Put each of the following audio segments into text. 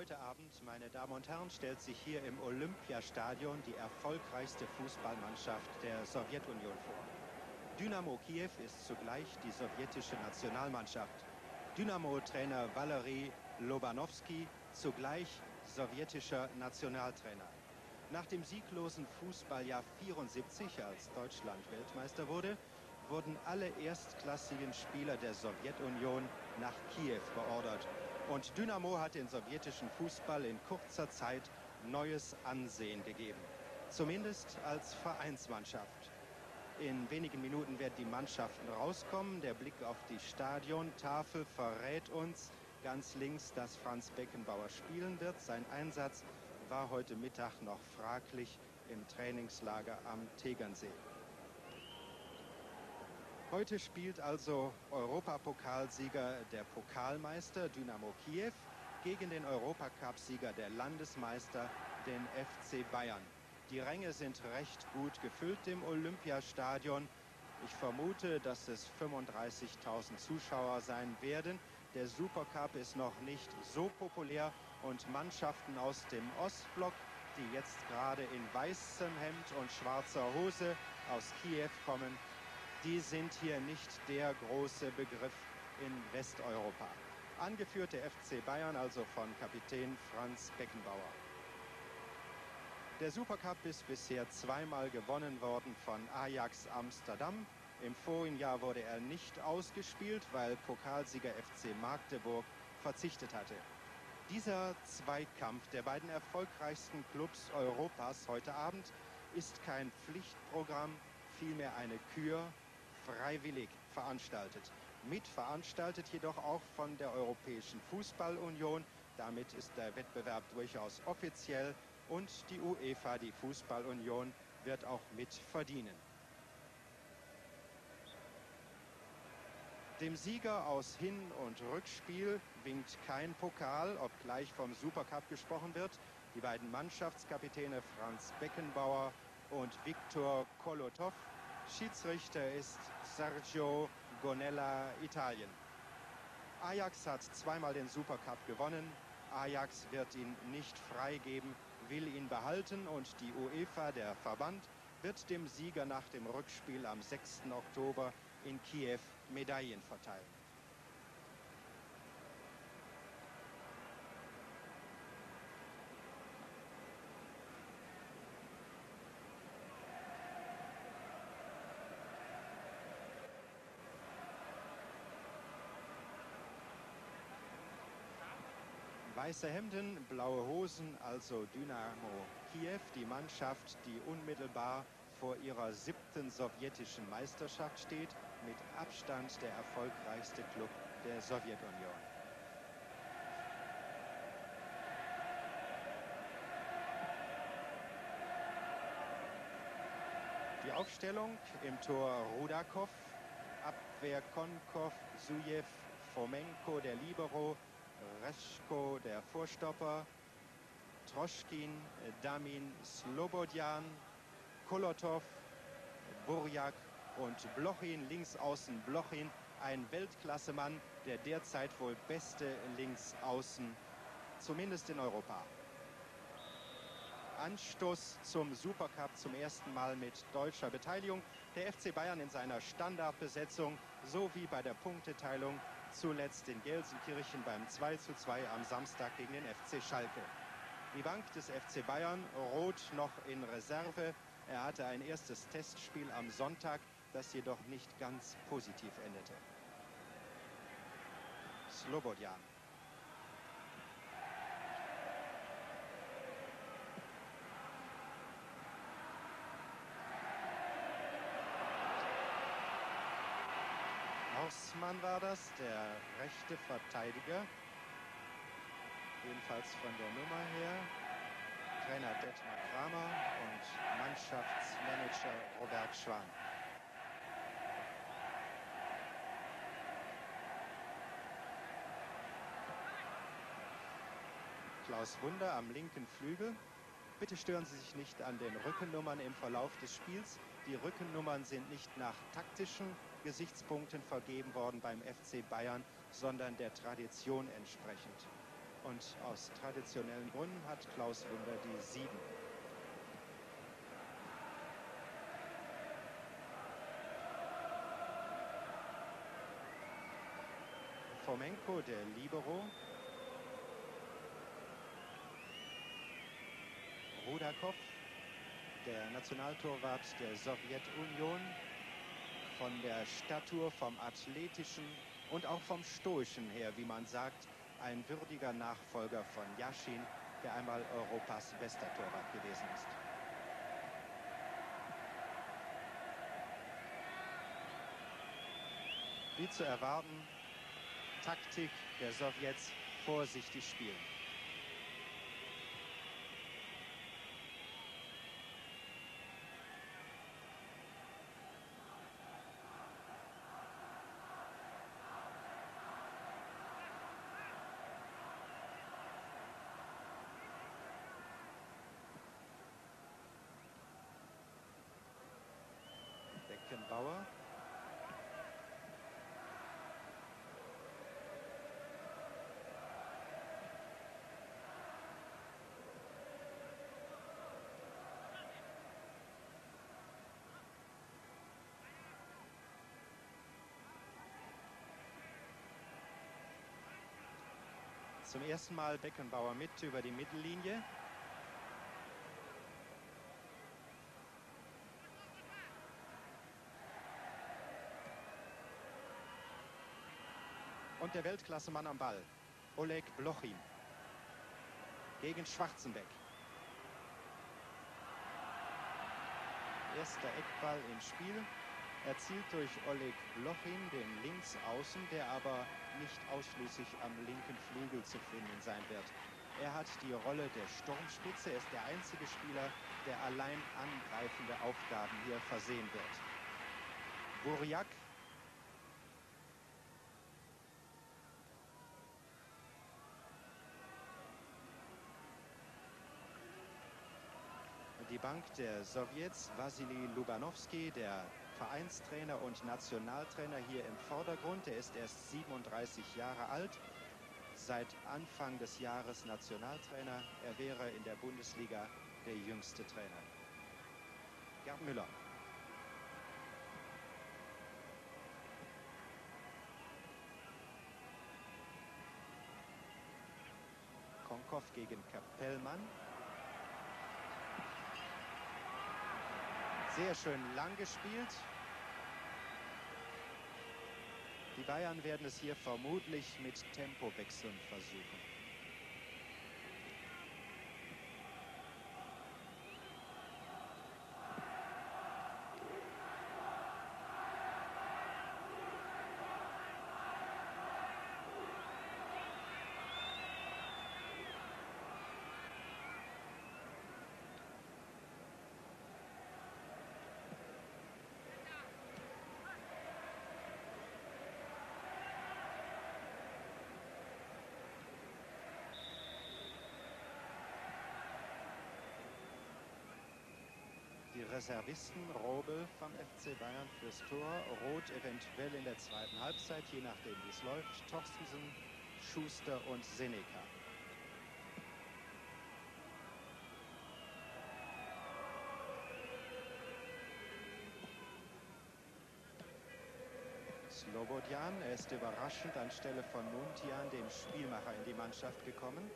Heute Abend, meine Damen und Herren, stellt sich hier im Olympiastadion die erfolgreichste Fußballmannschaft der Sowjetunion vor. Dynamo Kiew ist zugleich die sowjetische Nationalmannschaft. Dynamo-Trainer Valery Lobanowski zugleich sowjetischer Nationaltrainer. Nach dem sieglosen Fußballjahr 74, als Deutschland Weltmeister wurde, wurden alle erstklassigen Spieler der Sowjetunion nach Kiew beordert. Und Dynamo hat den sowjetischen Fußball in kurzer Zeit neues Ansehen gegeben. Zumindest als Vereinsmannschaft. In wenigen Minuten werden die Mannschaften rauskommen. Der Blick auf die Stadiontafel verrät uns ganz links, dass Franz Beckenbauer spielen wird. Sein Einsatz war heute Mittag noch fraglich im Trainingslager am Tegernsee. Heute spielt also Europapokalsieger der Pokalmeister Dynamo Kiew gegen den Europacup-Sieger der Landesmeister, den FC Bayern. Die Ränge sind recht gut gefüllt im Olympiastadion. Ich vermute, dass es 35.000 Zuschauer sein werden. Der Supercup ist noch nicht so populär und Mannschaften aus dem Ostblock, die jetzt gerade in weißem Hemd und schwarzer Hose aus Kiew kommen, die sind hier nicht der große Begriff in Westeuropa. Angeführt der FC Bayern also von Kapitän Franz Beckenbauer. Der Supercup ist bisher zweimal gewonnen worden von Ajax Amsterdam im vorigen Jahr wurde er nicht ausgespielt, weil Pokalsieger FC Magdeburg verzichtet hatte. Dieser Zweikampf der beiden erfolgreichsten Clubs Europas heute Abend ist kein Pflichtprogramm, vielmehr eine Kür, freiwillig veranstaltet. Mitveranstaltet jedoch auch von der Europäischen Fußballunion. Damit ist der Wettbewerb durchaus offiziell und die UEFA, die Fußballunion, wird auch mit verdienen. Dem Sieger aus Hin- und Rückspiel winkt kein Pokal, obgleich vom Supercup gesprochen wird. Die beiden Mannschaftskapitäne Franz Beckenbauer und Viktor Kolotov. Schiedsrichter ist Sergio Gonella Italien. Ajax hat zweimal den Supercup gewonnen. Ajax wird ihn nicht freigeben, will ihn behalten und die UEFA, der Verband, wird dem Sieger nach dem Rückspiel am 6. Oktober in Kiew Medaillen verteilen. Weiße Hemden, blaue Hosen, also Dynamo Kiew, die Mannschaft, die unmittelbar vor ihrer siebten sowjetischen Meisterschaft steht, mit Abstand der erfolgreichste Club der Sowjetunion. Die Aufstellung im Tor Rudakov, Abwehr Konkov, Sujev, Fomenko, der Libero, Reschko, der Vorstopper, Troschkin, Damin, Slobodjan, Kolotov, Burjak und Blochin, links außen Blochin, ein Weltklassemann, der derzeit wohl beste Linksaußen, zumindest in Europa. Anstoß zum Supercup zum ersten Mal mit deutscher Beteiligung. Der FC Bayern in seiner Standardbesetzung, so wie bei der Punkteteilung zuletzt in Gelsenkirchen beim 2 zu 2 am Samstag gegen den FC Schalke. Die Bank des FC Bayern, rot noch in Reserve, er hatte ein erstes Testspiel am Sonntag, das jedoch nicht ganz positiv endete. Slobodjan. Horsmann war das, der rechte Verteidiger. Jedenfalls von der Nummer her. Trainer Detmar Kramer und Mannschaftsmanager Robert Schwan. Klaus Wunder am linken Flügel. Bitte stören Sie sich nicht an den Rückennummern im Verlauf des Spiels. Die Rückennummern sind nicht nach taktischen Gesichtspunkten vergeben worden beim FC Bayern, sondern der Tradition entsprechend. Und aus traditionellen Gründen hat Klaus Wunder die 7. Fomenko, der Libero. Rudakov, der Nationaltorwart der Sowjetunion. Von der Statur, vom Athletischen und auch vom Stoischen her, wie man sagt, ein würdiger Nachfolger von Yashin, der einmal Europas bester Torwart gewesen ist. Wie zu erwarten, Taktik der Sowjets vorsichtig spielen. Beckenbauer Zum ersten Mal Beckenbauer mit über die Mittellinie. Und der Weltklassemann am Ball, Oleg Blochin, gegen Schwarzenbeck. Erster Eckball im Spiel erzielt durch Oleg Blochin, den Linksaußen, der aber nicht ausschließlich am linken Flügel zu finden sein wird. Er hat die Rolle der Sturmspitze, er ist der einzige Spieler, der allein angreifende Aufgaben hier versehen wird. Buriak die Bank der Sowjets, Vasily Lubanovsky, der Vereinstrainer und Nationaltrainer hier im Vordergrund. Er ist erst 37 Jahre alt, seit Anfang des Jahres Nationaltrainer. Er wäre in der Bundesliga der jüngste Trainer. Gerd Müller. Konkow gegen Kapellmann. Sehr schön lang gespielt. Die Bayern werden es hier vermutlich mit Tempowechseln versuchen. Reservisten Robel vom FC Bayern fürs Tor, Rot eventuell in der zweiten Halbzeit, je nachdem wie es läuft, Torstensen, Schuster und Seneca. Slobodjan, er ist überraschend anstelle von Muntian, dem Spielmacher, in die Mannschaft gekommen.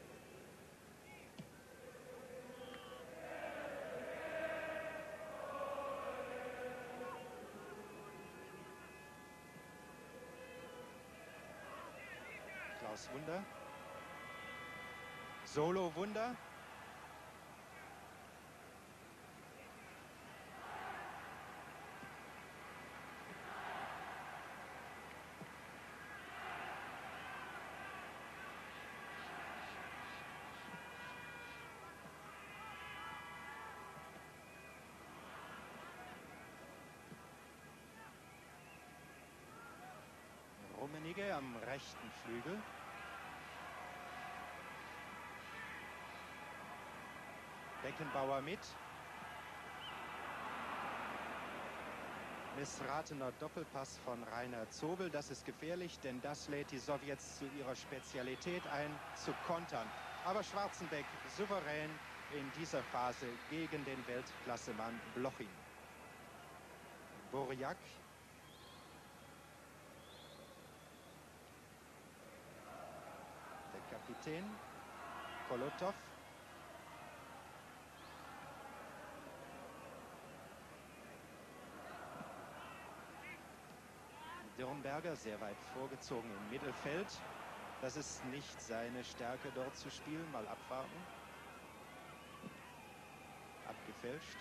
Klaus Wunder. Solo Wunder. Rummenigge am rechten Flügel. Beckenbauer mit. Missratener Doppelpass von Rainer Zobel. Das ist gefährlich, denn das lädt die Sowjets zu ihrer Spezialität ein, zu kontern. Aber Schwarzenbeck souverän in dieser Phase gegen den Weltklassemann Blochin. Borjak. Der Kapitän Kolotov. Dirnberger sehr weit vorgezogen im Mittelfeld. Das ist nicht seine Stärke, dort zu spielen. Mal abwarten. Abgefälscht.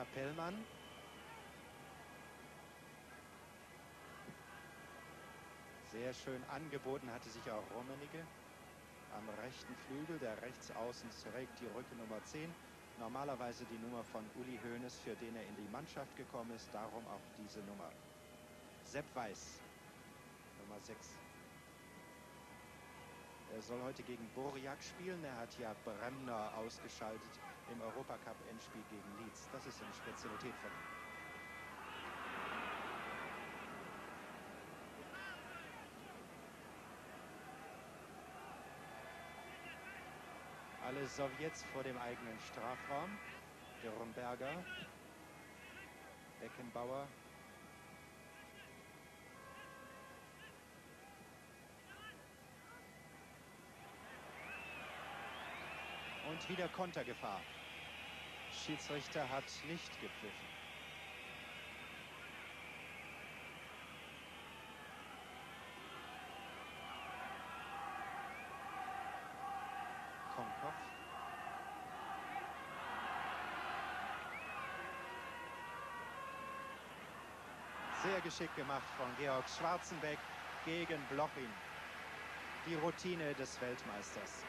Kapellmann. Sehr schön angeboten hatte sich auch Rummenigge am rechten Flügel. Der Rechtsaußen trägt die Rücke Nummer 10. Normalerweise die Nummer von Uli Hoeneß, für den er in die Mannschaft gekommen ist. Darum auch diese Nummer. Sepp Weiß, Nummer 6. Er soll heute gegen Borjak spielen. Er hat ja Bremner ausgeschaltet im Europacup-Endspiel gegen Leeds. Das ist eine Spezialität von ihm. Alle Sowjets vor dem eigenen Strafraum. Dürrenberger, Beckenbauer, Und wieder Kontergefahr. Schiedsrichter hat nicht gepfiffen. Sehr geschickt gemacht von Georg Schwarzenbeck gegen Blochin. Die Routine des Weltmeisters.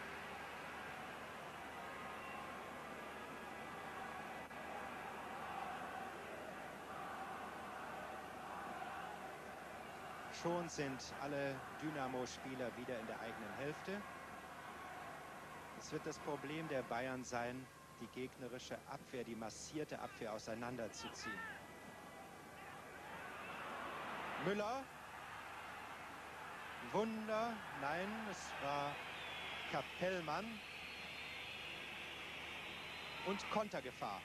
Schon sind alle Dynamo-Spieler wieder in der eigenen Hälfte. Es wird das Problem der Bayern sein, die gegnerische Abwehr, die massierte Abwehr auseinanderzuziehen. Müller. Wunder. Nein, es war Kapellmann. Und Kontergefahr.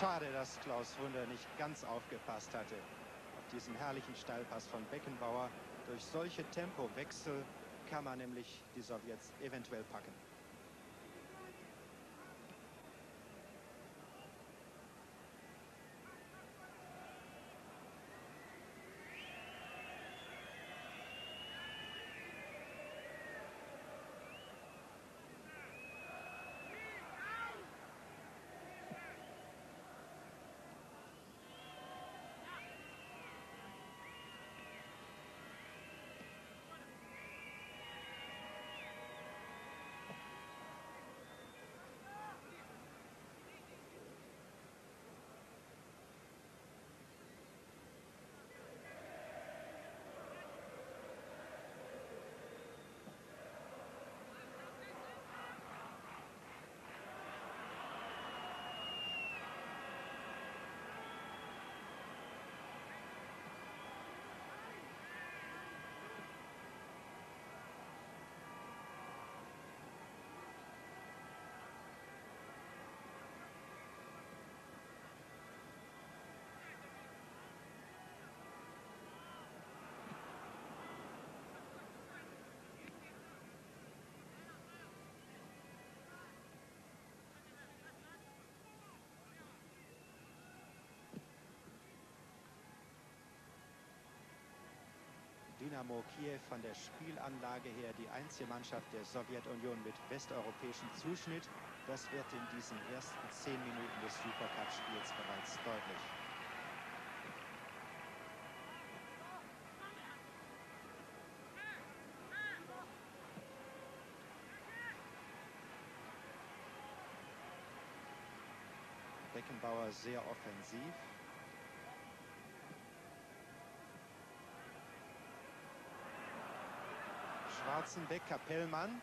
Schade, dass Klaus Wunder nicht ganz aufgepasst hatte auf diesen herrlichen Steilpass von Beckenbauer. Durch solche Tempowechsel kann man nämlich die Sowjets eventuell packen. Dynamo Kiew von der Spielanlage her die einzige Mannschaft der Sowjetunion mit westeuropäischem Zuschnitt. Das wird in diesen ersten zehn Minuten des Supercup-Spiels bereits deutlich. Beckenbauer sehr offensiv. Schwarzenbeck, Kapellmann,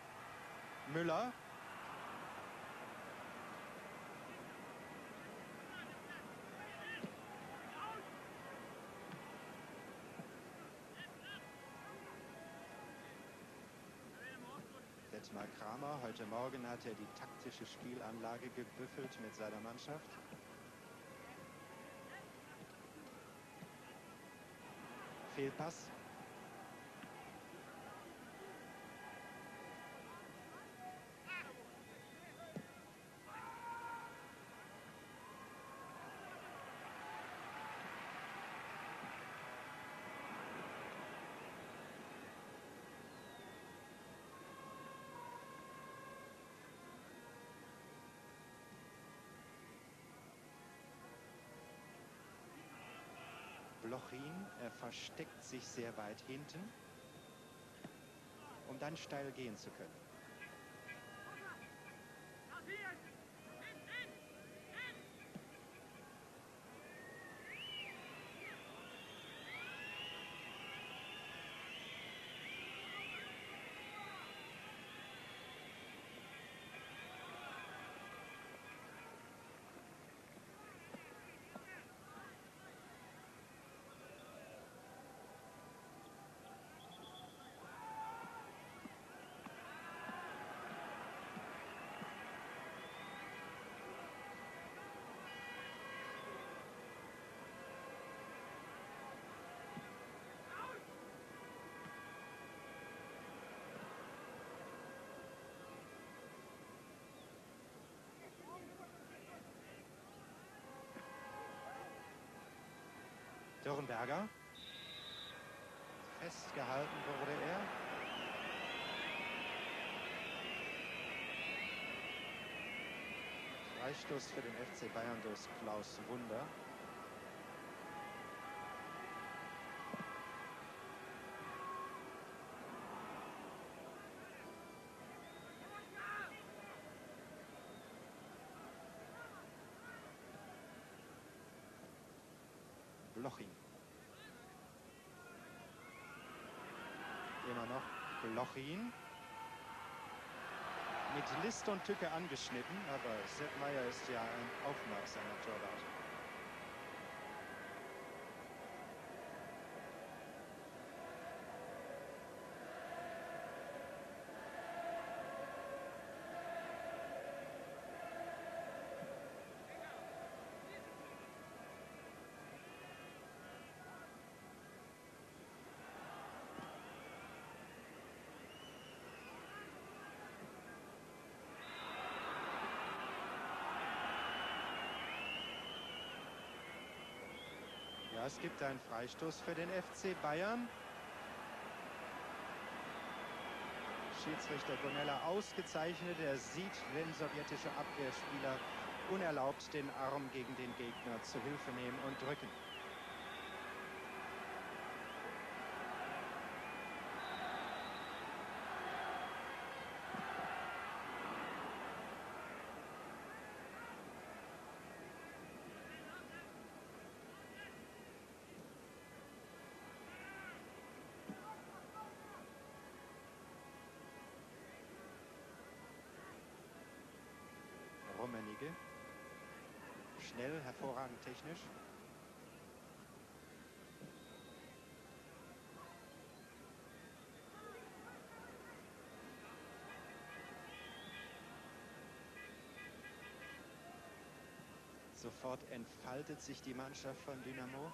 Müller. Detmar Kramer, heute Morgen hat er die taktische Spielanlage gebüffelt mit seiner Mannschaft. Fehlpass. Blochin. Er versteckt sich sehr weit hinten, um dann steil gehen zu können. Dürrenberger. Festgehalten wurde er. Freistoß für den FC Bayern durch Klaus Wunder. Noch Blochin. Mit List und Tücke angeschnitten, aber Sepp Meier ist ja ein aufmerksamer Torwart. Ja, es gibt einen Freistoß für den FC Bayern. Schiedsrichter Gonella ausgezeichnet. Er sieht, wenn sowjetische Abwehrspieler unerlaubt den Arm gegen den Gegner zu Hilfe nehmen und drücken. Rummenigge. Schnell, hervorragend technisch. Sofort entfaltet sich die Mannschaft von Dynamo.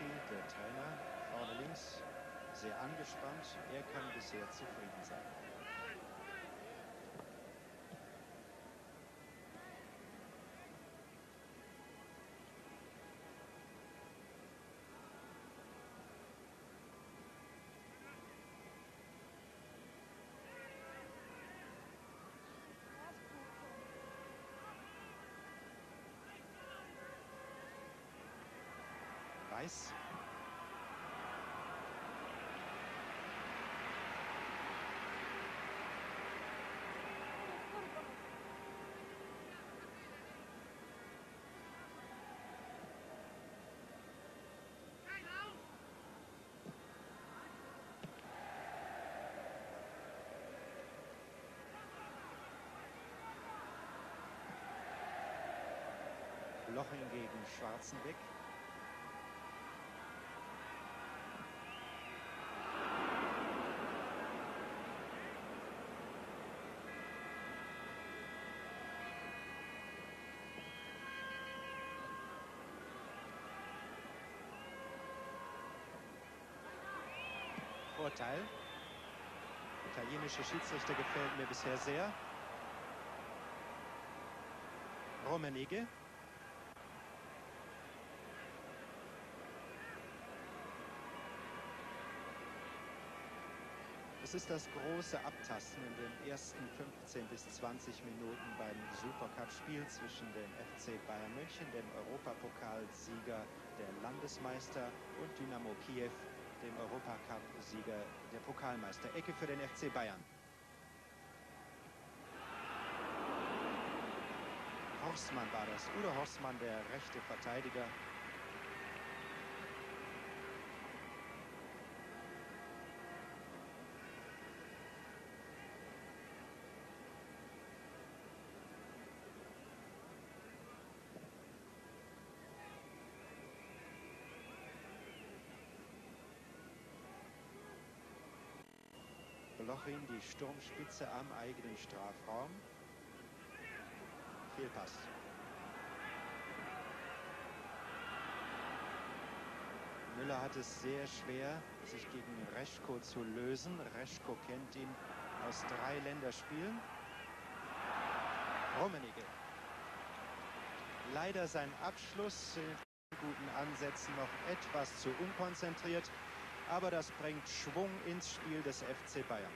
Lidawanowski, der Trainer, vorne links. sehr angespannt. Er kann bisher zufrieden sein. Weiß. Loching gegen Schwarzenbeck. Vorteil. Italienische Schiedsrichter gefällt mir bisher sehr. Rummenigge. Es ist das große Abtasten in den ersten 15 bis 20 Minuten beim Supercup-Spiel zwischen dem FC Bayern München, dem Europapokalsieger, der Landesmeister und Dynamo Kiew, dem Europacup-Sieger, der Pokalmeister. Ecke für den FC Bayern. Horstmann war das. Udo Horstmann, der rechte Verteidiger. Blochin die Sturmspitze am eigenen Strafraum. Fehlpass. Müller hat es sehr schwer, sich gegen Reschko zu lösen. Reschko kennt ihn aus drei Länderspielen. Rummenigge. Leider sein Abschluss in guten Ansätzen noch etwas zu unkonzentriert aber das bringt Schwung ins Spiel des FC Bayern.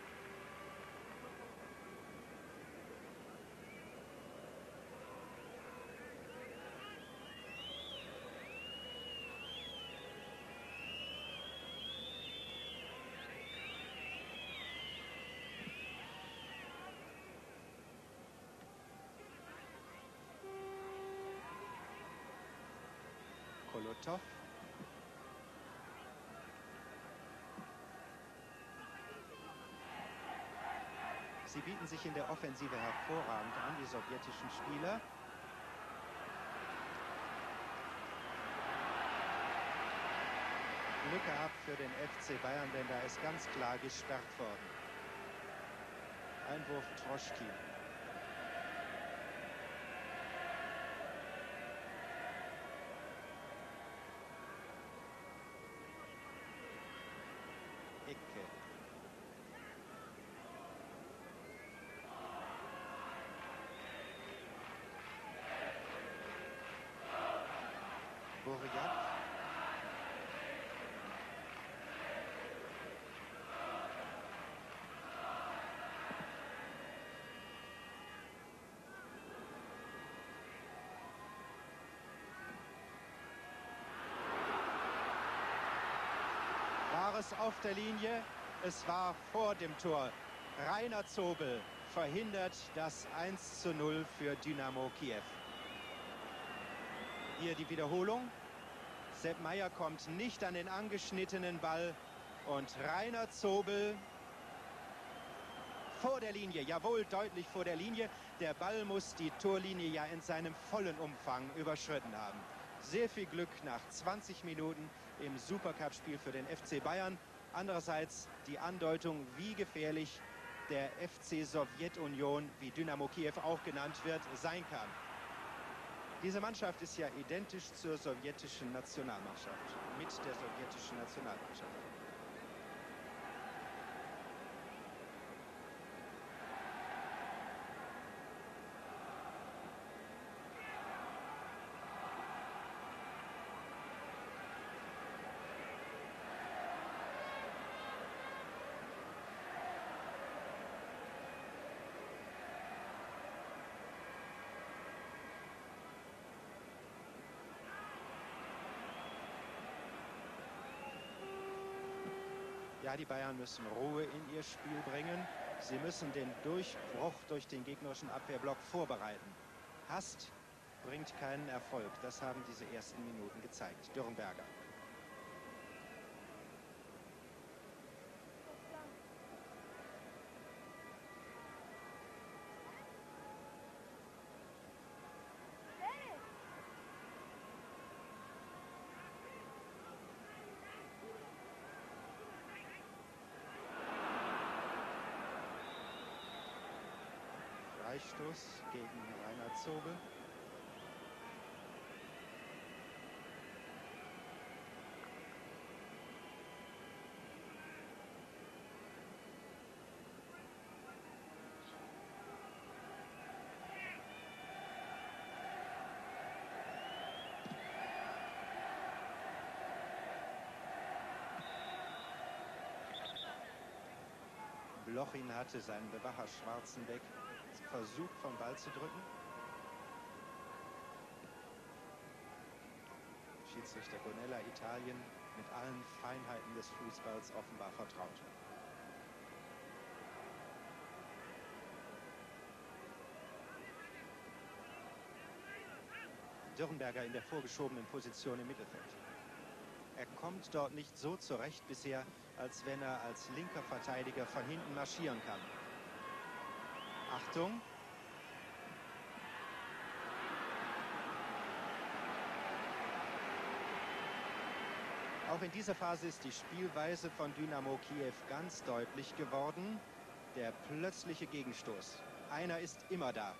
Kolotov Sie bieten sich in der Offensive hervorragend an, die sowjetischen Spieler. Glück gehabt für den FC Bayern, denn da ist ganz klar gesperrt worden. Einwurf Troschkin. Ecke. Borjak. War es auf der Linie? Es war vor dem Tor. Rainer Zobel verhindert das 1 zu 0 für Dynamo Kiew. Hier die Wiederholung. Sepp Meier kommt nicht an den angeschnittenen Ball. Und Rainer Zobel vor der Linie, jawohl, deutlich vor der Linie. Der Ball muss die Torlinie ja in seinem vollen Umfang überschritten haben. Sehr viel Glück nach 20 Minuten im Supercup-Spiel für den FC Bayern. Andererseits die Andeutung, wie gefährlich der FC Sowjetunion, wie Dynamo Kiew auch genannt wird, sein kann. Diese Mannschaft ist ja identisch zur sowjetischen Nationalmannschaft, mit der sowjetischen Nationalmannschaft. Ja, die Bayern müssen Ruhe in ihr Spiel bringen. Sie müssen den Durchbruch durch den gegnerischen Abwehrblock vorbereiten. Hast bringt keinen Erfolg. Das haben diese ersten Minuten gezeigt. Dürrenberger. Freistoß gegen Rainer Zobel. Blochin hatte seinen Bewacher Schwarzenbeck versucht vom Ball zu drücken. Schiedsrichter Gonella Italien mit allen Feinheiten des Fußballs offenbar vertraut. Dürrenberger in der vorgeschobenen Position im Mittelfeld. Er kommt dort nicht so zurecht bisher, als wenn er als linker Verteidiger von hinten marschieren kann. Achtung. Auch in dieser Phase ist die Spielweise von Dynamo Kiew ganz deutlich geworden. Der plötzliche Gegenstoß. Einer ist immer da.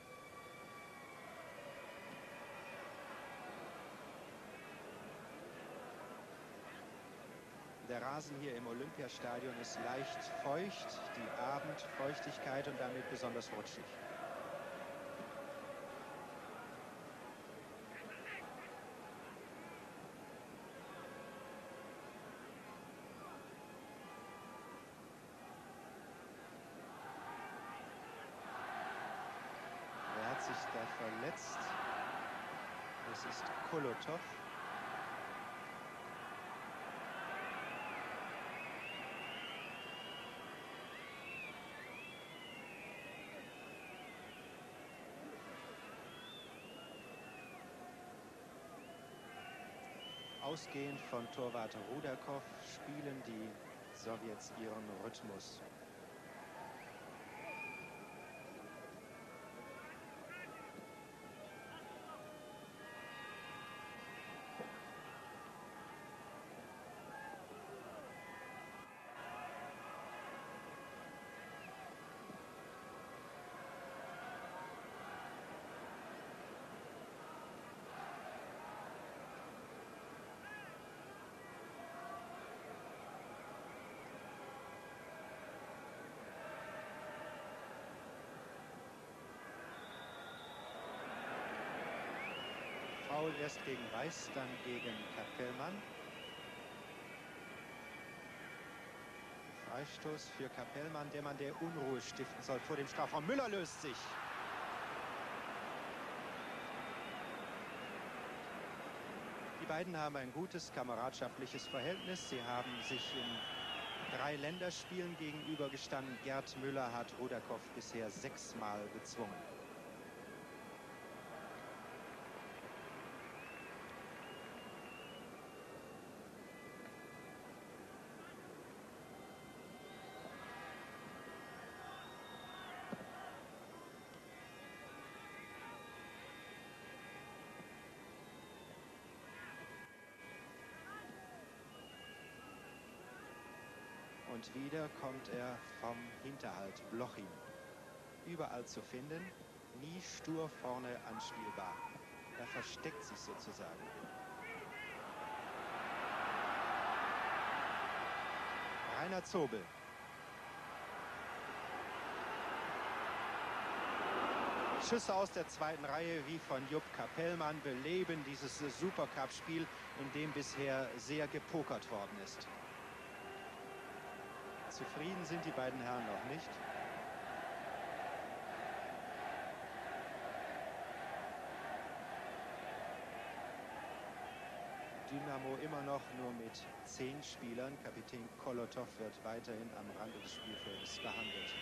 Der Rasen hier im Olympiastadion ist leicht feucht, die Abendfeuchtigkeit und damit besonders rutschig. Wer hat sich da verletzt? Es ist Kolotov. Ausgehend von Torwart Rudakow spielen die Sowjets ihren Rhythmus. Foul erst gegen Weiß, dann gegen Kapellmann. Freistoß für Kapellmann, der Mann, der Unruhe stiften soll vor dem Strafraum. Müller löst sich. Die beiden haben ein gutes kameradschaftliches Verhältnis. Sie haben sich in drei Länderspielen gegenübergestanden. Gerd Müller hat Rudakow bisher sechsmal bezwungen. Und wieder kommt er vom Hinterhalt, Blochin. Überall zu finden, nie stur vorne anspielbar. Er versteckt sich sozusagen. Rainer Zobel. Schüsse aus der zweiten Reihe wie von Jupp Kapellmann beleben dieses Supercup-Spiel, in dem bisher sehr gepokert worden ist. Zufrieden sind die beiden Herren noch nicht. Dynamo immer noch nur mit zehn Spielern. Kapitän Kolotov wird weiterhin am Rande des Spielfeldes behandelt.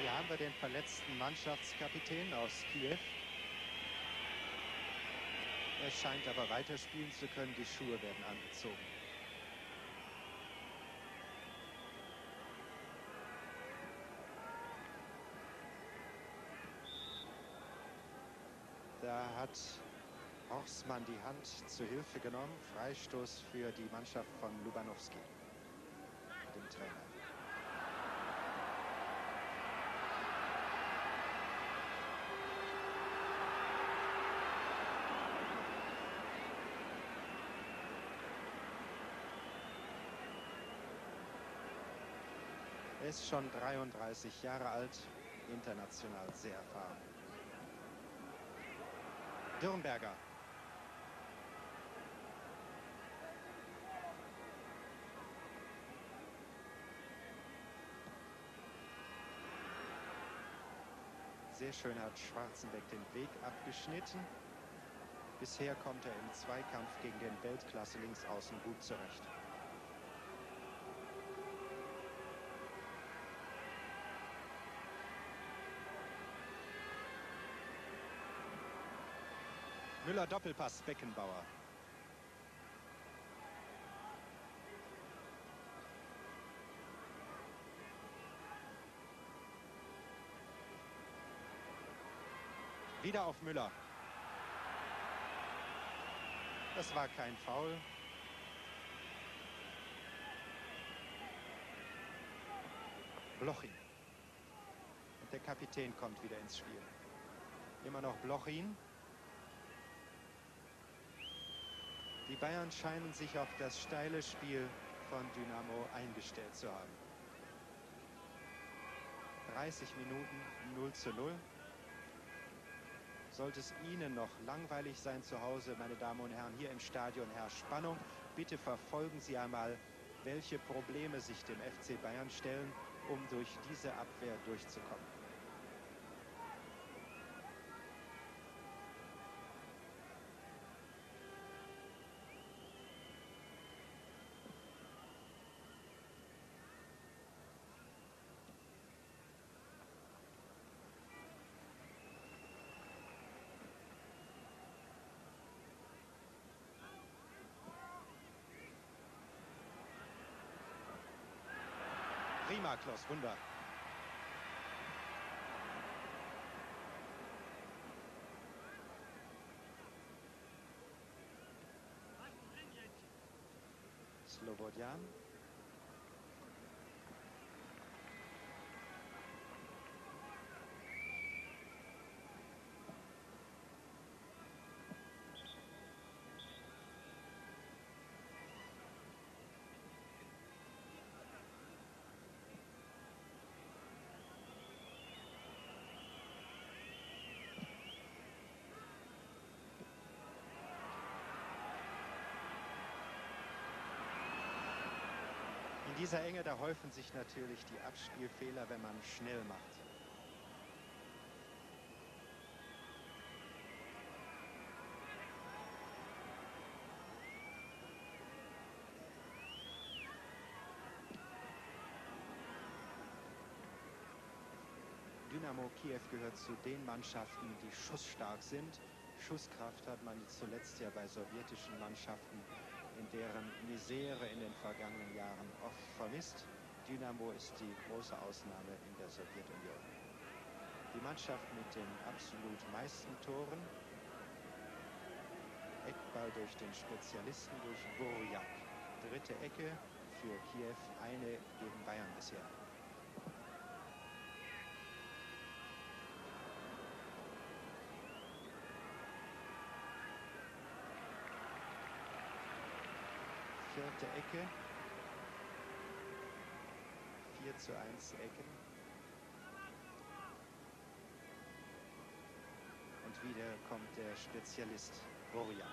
Hier haben wir den verletzten Mannschaftskapitän aus Kiew. Er scheint aber weiterspielen zu können. Die Schuhe werden angezogen. Da hat Horstmann die Hand zu Hilfe genommen. Freistoß für die Mannschaft von Lubanowski, dem Trainer. Er ist schon 33 Jahre alt, international sehr erfahren. Dürnberger. Sehr schön hat Schwarzenbeck den Weg abgeschnitten. Bisher kommt er im Zweikampf gegen den Weltklasse Linksaußen gut zurecht. Müller Doppelpass Beckenbauer. Wieder auf Müller. Das war kein Foul. Blochin. Und der Kapitän kommt wieder ins Spiel. Immer noch Blochin. Die Bayern scheinen sich auf das steile Spiel von Dynamo eingestellt zu haben. 30 Minuten 0 zu 0. Sollte es Ihnen noch langweilig sein zu Hause, meine Damen und Herren, hier im Stadion herrscht Spannung. Bitte verfolgen Sie einmal, welche Probleme sich dem FC Bayern stellen, um durch diese Abwehr durchzukommen. Prima, Klaus Wunder. Slobodjan. Dieser Enge, da häufen sich natürlich die Abspielfehler, wenn man schnell macht. Dynamo Kiew gehört zu den Mannschaften, die schussstark sind. Schusskraft hat man zuletzt ja bei sowjetischen Mannschaften deren Misere in den vergangenen Jahren oft vermisst. Dynamo ist die große Ausnahme in der Sowjetunion. Die Mannschaft mit den absolut meisten Toren. Eckball durch den Spezialisten, durch Burjak. Dritte Ecke für Kiew, eine gegen Bayern bisher. Geklärte Ecke. 4 zu 1 Ecken. Und wieder kommt der Spezialist Borjak.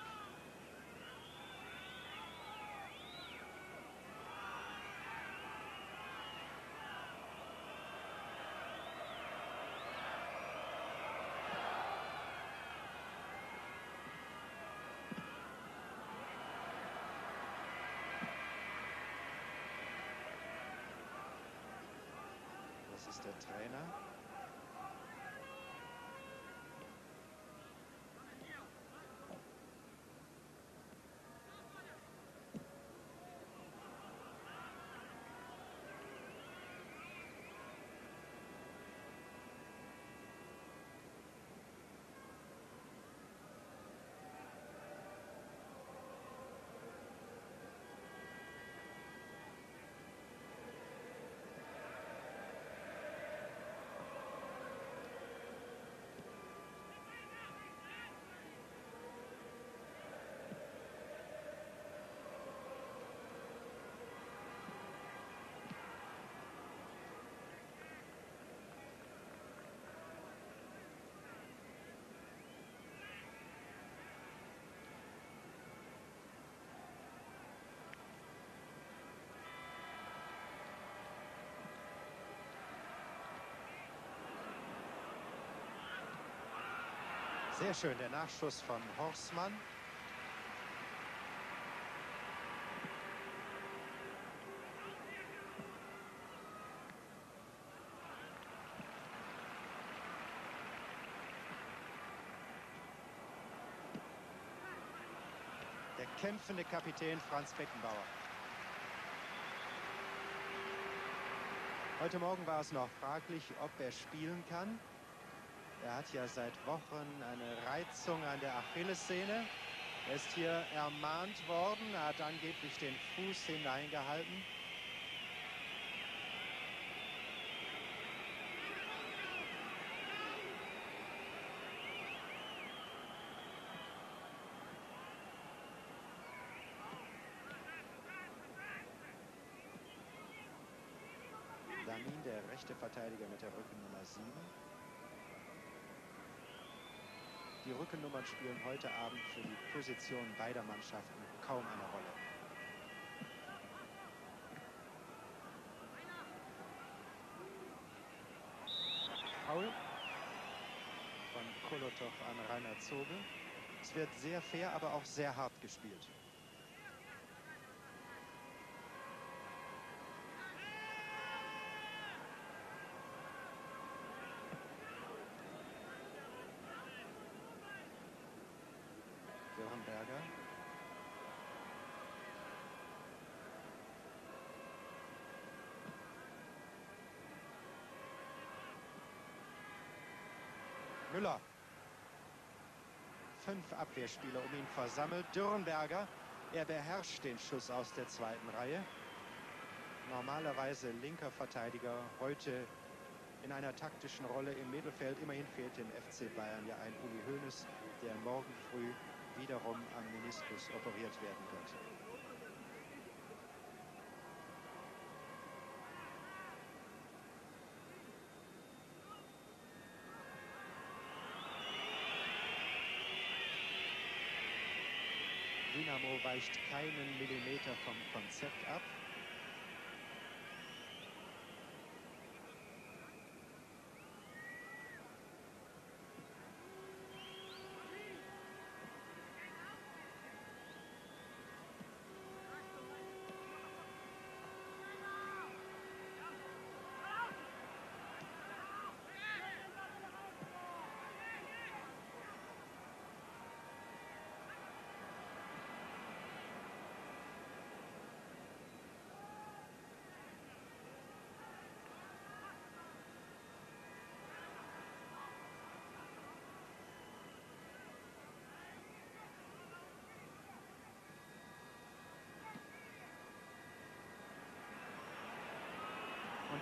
Das ist der Trainer. Sehr schön, der Nachschuss von Horstmann. Der kämpfende Kapitän Franz Beckenbauer. Heute Morgen war es noch fraglich, ob er spielen kann. Er hat ja seit Wochen eine Reizung an der Achillessehne. Er ist hier ermahnt worden. Er hat angeblich den Fuß hineingehalten. Lamin, der rechte Verteidiger mit der Rückennummer 7. Die Rückennummern spielen heute Abend für die Position beider Mannschaften kaum eine Rolle. Foul von Kolotow an Rainer Zobel. Es wird sehr fair, aber auch sehr hart gespielt. Müller. Fünf Abwehrspieler um ihn versammelt. Dürrenberger, er beherrscht den Schuss aus der zweiten Reihe. Normalerweise linker Verteidiger, heute in einer taktischen Rolle im Mittelfeld. Immerhin fehlt dem FC Bayern ja ein Uli Hoeneß, der morgen früh wiederum am Meniskus operiert werden wird. Dynamo weicht keinen Millimeter vom Konzept ab.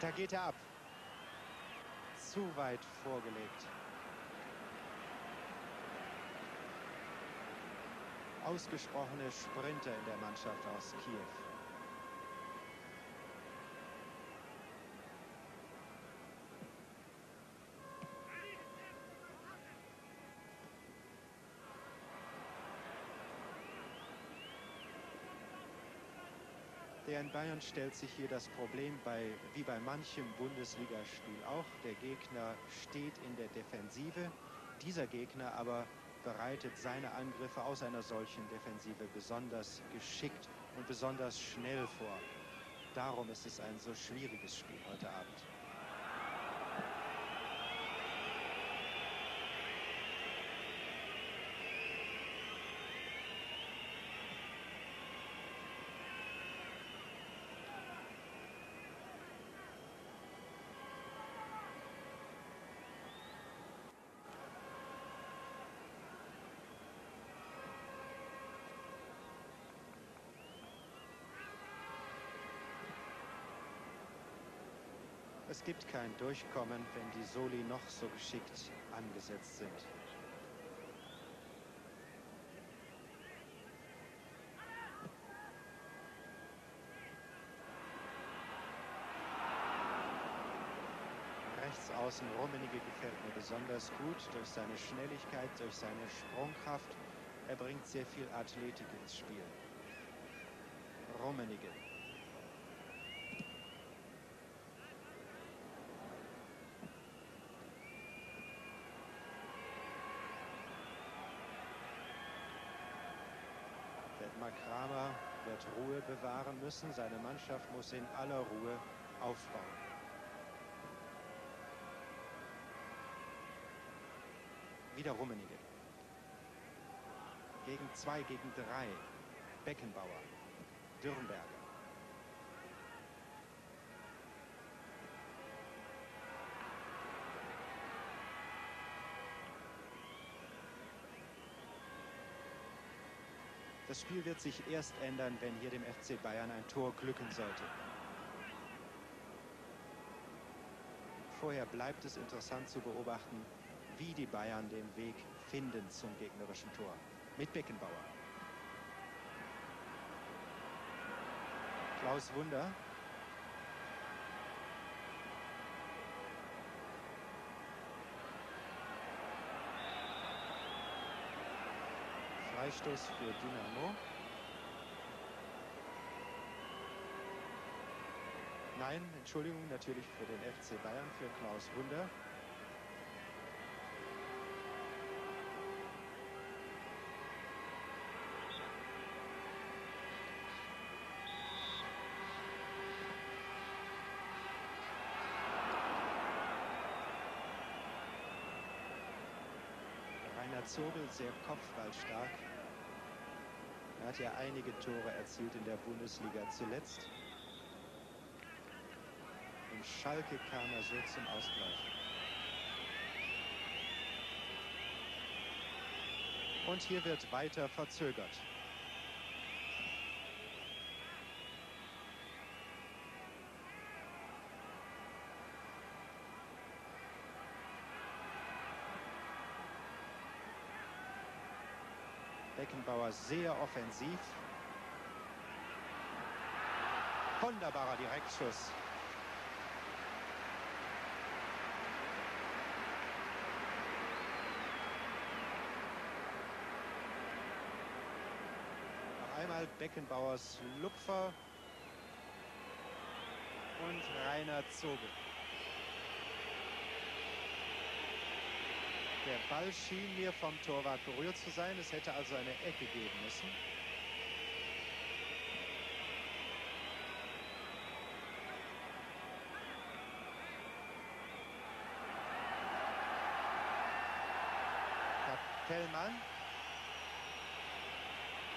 Da geht er ab. Zu weit vorgelegt. Ausgesprochene Sprinter in der Mannschaft aus Kiew. In Bayern stellt sich hier das Problem bei, wie bei manchem Bundesligaspiel auch. Der Gegner steht in der Defensive. Dieser Gegner aber bereitet seine Angriffe aus einer solchen Defensive besonders geschickt und besonders schnell vor. Darum ist es ein so schwieriges Spiel heute Abend. Es gibt kein Durchkommen, wenn die Soli noch so geschickt angesetzt sind. Rechts außen Rummenigge gefällt mir besonders gut durch seine Schnelligkeit, durch seine Sprungkraft. Er bringt sehr viel Athletik ins Spiel. Rummenigge. Detmar Kramer Ruhe bewahren müssen. Seine Mannschaft muss in aller Ruhe aufbauen. Wieder Rummenigge. Gegen zwei, gegen drei. Beckenbauer. Dürrenberger. Das Spiel wird sich erst ändern, wenn hier dem FC Bayern ein Tor glücken sollte. Vorher bleibt es interessant zu beobachten, wie die Bayern den Weg finden zum gegnerischen Tor. Mit Beckenbauer. Klaus Wunder. Freistoß für Dynamo. Nein, Entschuldigung, natürlich für den FC Bayern, für Klaus Wunder. Rainer Zobel sehr kopfballstark. Er hat ja einige Tore erzielt in der Bundesliga zuletzt. In Schalke kam er so zum Ausgleich. Und hier wird weiter verzögert. Beckenbauer sehr offensiv. Wunderbarer Direktschuss. Noch einmal Beckenbauers Lupfer und Rainer Zobel. Der Ball schien mir vom Torwart berührt zu sein. Es hätte also eine Ecke geben müssen. Kapellmann.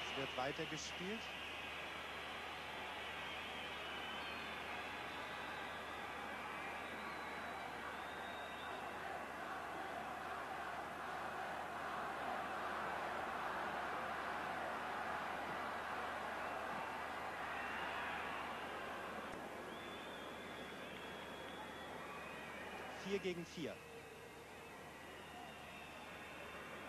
Es wird weitergespielt. Vier gegen vier.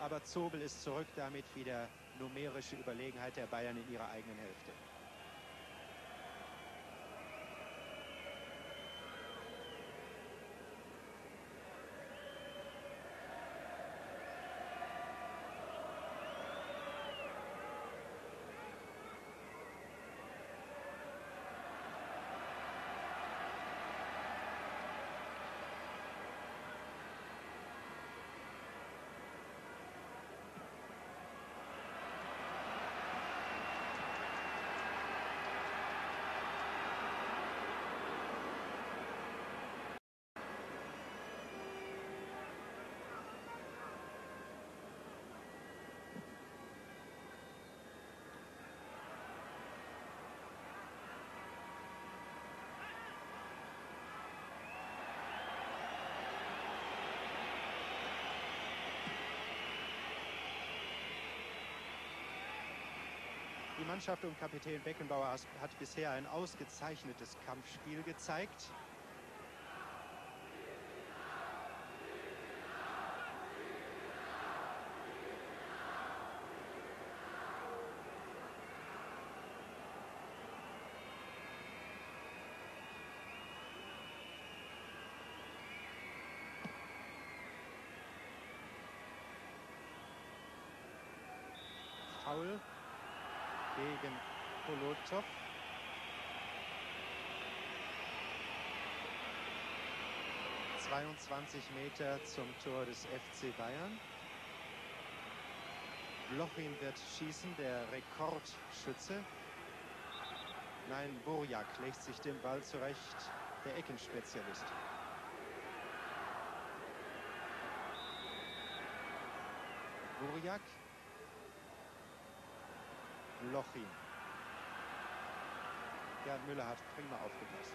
Aber Zobel ist zurück, damit wieder numerische Überlegenheit der Bayern in ihrer eigenen Hälfte. Mannschaft um Kapitän Beckenbauer hat bisher ein ausgezeichnetes Kampfspiel gezeigt. Foul gegen Polotov. ...22 Meter zum Tor des FC Bayern. Blochin wird schießen, der Rekordschütze. Nein, Burjak legt sich den Ball zurecht, der Eckenspezialist. Burjak Lochin. Gerd Müller hat prima aufgepasst.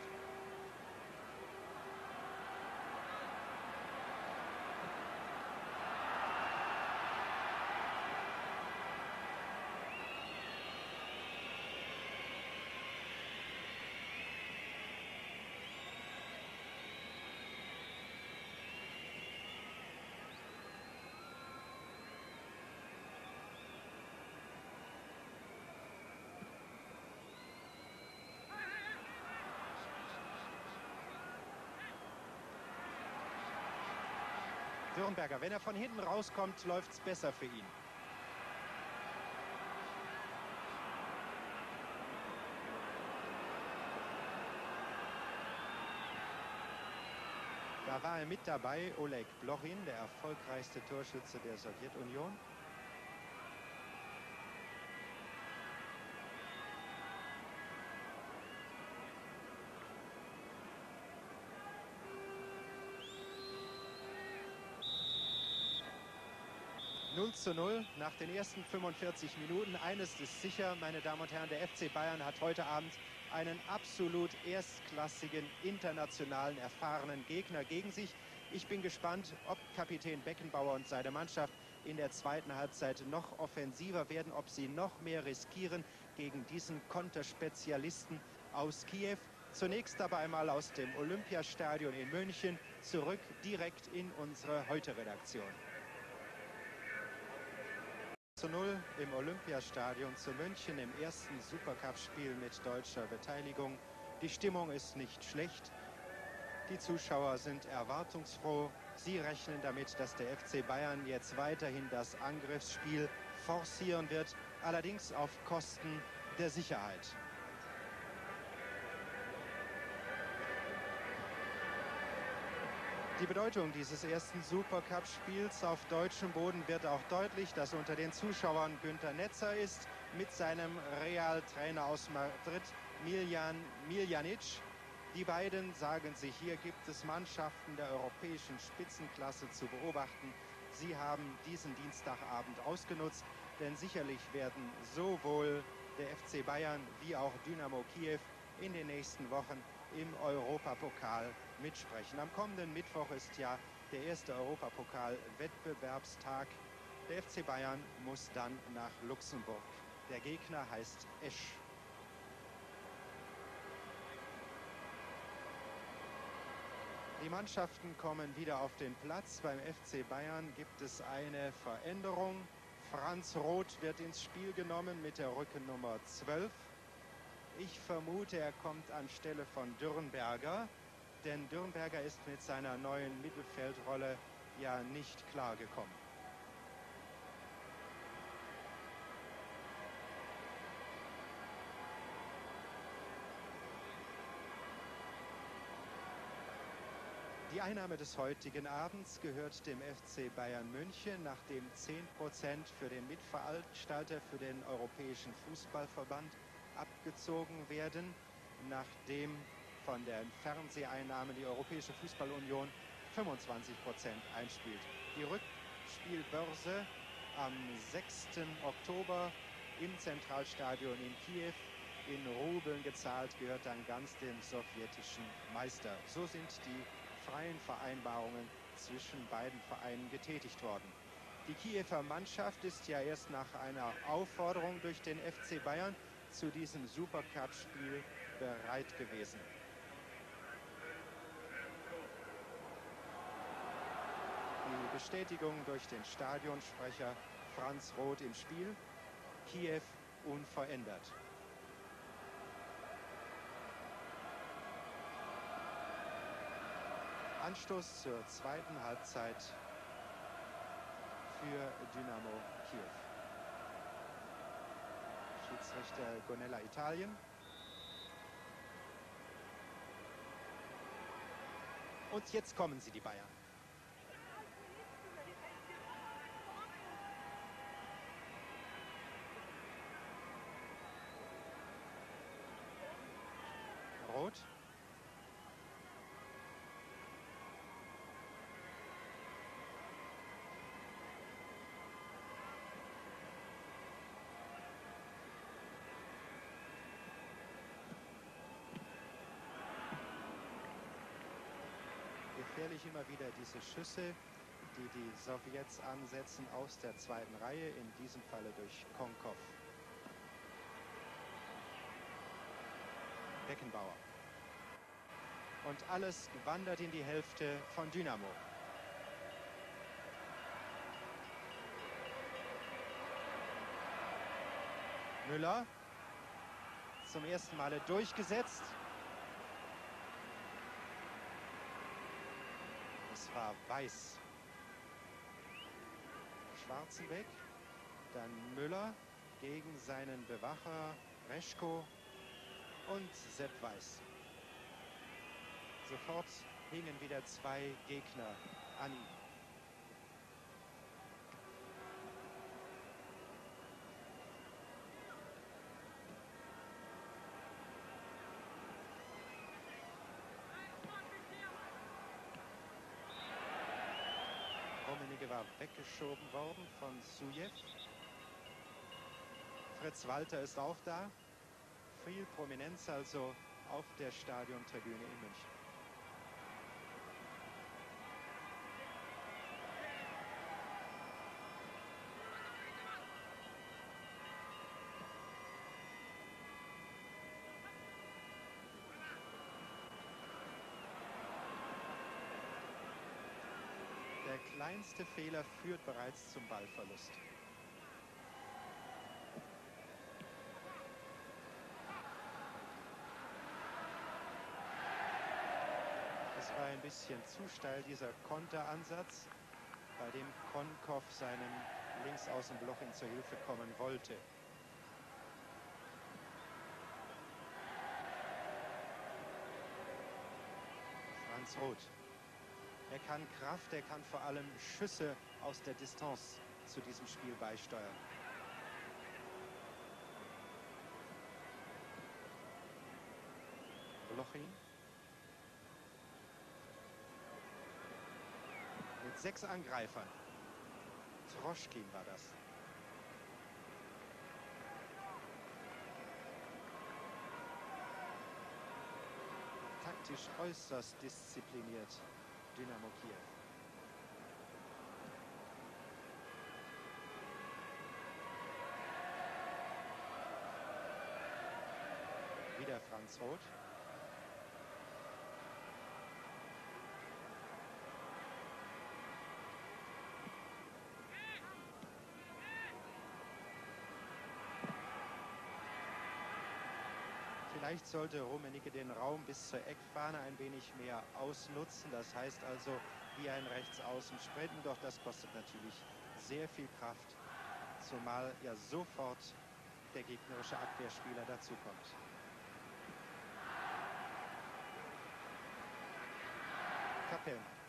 Dürrenberger, wenn er von hinten rauskommt, läuft es besser für ihn. Da war er mit dabei, Oleg Blochin, der erfolgreichste Torschütze der Sowjetunion. 0 zu 0 nach den ersten 45 Minuten. Eines ist sicher, meine Damen und Herren, der FC Bayern hat heute Abend einen absolut erstklassigen, internationalen, erfahrenen Gegner gegen sich. Ich bin gespannt, ob Kapitän Beckenbauer und seine Mannschaft in der zweiten Halbzeit noch offensiver werden, ob sie noch mehr riskieren gegen diesen Konterspezialisten aus Kiew. Zunächst aber einmal aus dem Olympiastadion in München zurück direkt in unsere Heute-Redaktion zu 0 im Olympiastadion zu München im ersten Supercup-Spiel mit deutscher Beteiligung. Die Stimmung ist nicht schlecht. Die Zuschauer sind erwartungsfroh. Sie rechnen damit, dass der FC Bayern jetzt weiterhin das Angriffsspiel forcieren wird, allerdings auf Kosten der Sicherheit. Die Bedeutung dieses ersten Supercup-Spiels auf deutschem Boden wird auch deutlich, dass unter den Zuschauern Günter Netzer ist mit seinem Real-Trainer aus Madrid, Miljan Miljanic. Die beiden sagen sich, hier gibt es Mannschaften der europäischen Spitzenklasse zu beobachten. Sie haben diesen Dienstagabend ausgenutzt, denn sicherlich werden sowohl der FC Bayern wie auch Dynamo Kiew in den nächsten Wochen im Europapokal mitsprechen. Am kommenden Mittwoch ist ja der erste Europapokal-Wettbewerbstag. Der FC Bayern muss dann nach Luxemburg. Der Gegner heißt Esch. Die Mannschaften kommen wieder auf den Platz. Beim FC Bayern gibt es eine Veränderung. Franz Roth wird ins Spiel genommen mit der Rückennummer 12. Ich vermute, er kommt anstelle von Dürrenberger denn Dürnberger ist mit seiner neuen Mittelfeldrolle ja nicht klargekommen. Die Einnahme des heutigen Abends gehört dem FC Bayern München, nachdem 10 Prozent für den Mitveranstalter, für den Europäischen Fußballverband abgezogen werden, nachdem von den Fernseheinnahmen die Europäische Fußballunion 25 Prozent einspielt. Die Rückspielbörse am 6. Oktober im Zentralstadion in Kiew in Rubeln gezahlt, gehört dann ganz dem sowjetischen Meister. So sind die freien Vereinbarungen zwischen beiden Vereinen getätigt worden. Die Kiewer Mannschaft ist ja erst nach einer Aufforderung durch den FC Bayern zu diesem Supercup-Spiel bereit gewesen. Die Bestätigung durch den Stadionsprecher Franz Roth im Spiel. Kiew unverändert. Anstoß zur zweiten Halbzeit für Dynamo Kiew. Schiedsrichter Gonella Italien. Und jetzt kommen sie, die Bayern. Rot. Gefährlich immer wieder diese Schüsse, die die Sowjets ansetzen aus der zweiten Reihe, in diesem Falle durch Konkov. Beckenbauer. Und alles wandert in die Hälfte von Dynamo. Müller zum ersten Male durchgesetzt. War Weiß. Schwarzenbeck, dann Müller gegen seinen Bewacher Reschko und Sepp Weiß. Sofort hingen wieder zwei Gegner an ihm. Rummenigge war weggeschoben worden von Sujev. Fritz Walter ist auch da viel Prominenz also auf der Stadiontribüne in München. Der kleinste Fehler führt bereits zum Ballverlust. war ein bisschen zu steil, dieser Konteransatz, bei dem Konkov seinem Linksaußenblocking zur Hilfe kommen wollte. Franz Roth. Er kann Kraft, er kann vor allem Schüsse aus der Distanz zu diesem Spiel beisteuern. Blochin. mit sechs Angreifern. Troschkin war das. Taktisch äußerst diszipliniert Dynamo Kiew. Wieder Franz Roth. Vielleicht sollte Rummenigge den Raum bis zur Eckfahne ein wenig mehr ausnutzen. Das heißt also, wie ein Rechtsaußen sprinten. Doch das kostet natürlich sehr viel Kraft, zumal ja sofort der gegnerische Abwehrspieler dazukommt. Kapellmann.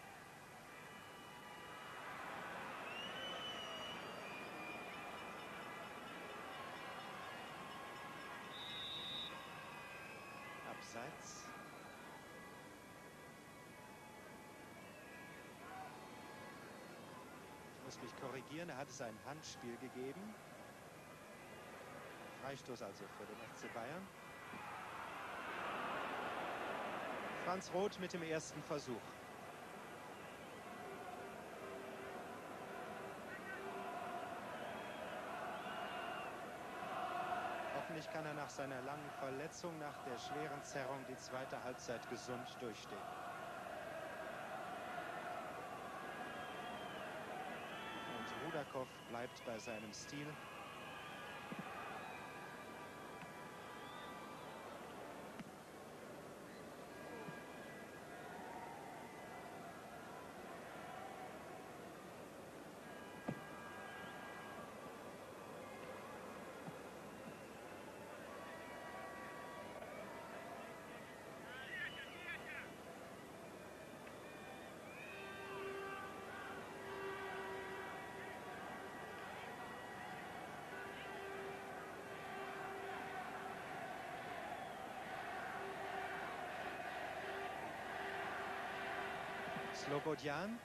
Abseits. Ich muss mich korrigieren, er hat es ein Handspiel gegeben. Freistoß also für den FC Bayern. Franz Roth mit dem ersten Versuch. Kann er nach seiner langen Verletzung, nach der schweren Zerrung die zweite Halbzeit gesund durchstehen. Und Rudakow bleibt bei seinem Stil. Slobodjan.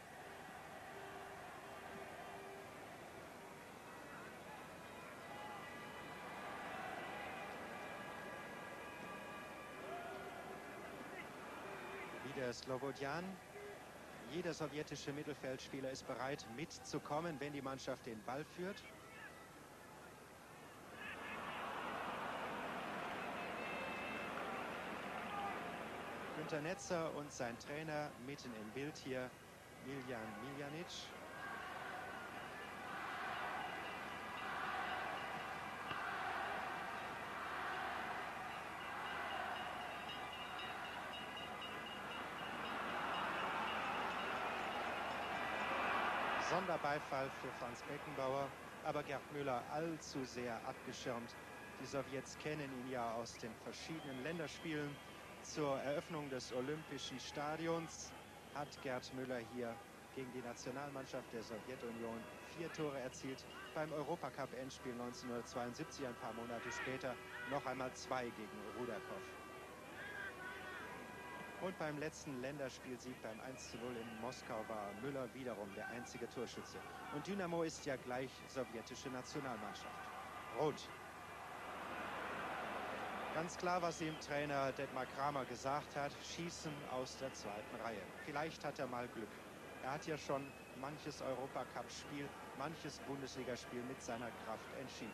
Wieder Slobodjan. Jeder sowjetische Mittelfeldspieler ist bereit mitzukommen, wenn die Mannschaft den Ball führt. Günter Netzer und sein Trainer mitten im Bild hier, Miljan Miljanic. Sonderbeifall für Franz Beckenbauer, aber Gerd Müller allzu sehr abgeschirmt. Die Sowjets kennen ihn ja aus den verschiedenen Länderspielen. Zur Eröffnung des Olympischen Stadions hat Gerd Müller hier gegen die Nationalmannschaft der Sowjetunion vier Tore erzielt. Beim Europacup-Endspiel 1972, ein paar Monate später, noch einmal zwei gegen Rudakow. Und beim letzten Länderspielsieg beim 1 zu 0 in Moskau war Müller wiederum der einzige Torschütze. Und Dynamo ist ja gleich sowjetische Nationalmannschaft. Rot Ganz klar, was ihm Trainer Detmar Kramer gesagt hat, schießen aus der zweiten Reihe. Vielleicht hat er mal Glück. Er hat ja schon manches Europacup-Spiel, manches Bundesligaspiel mit seiner Kraft entschieden.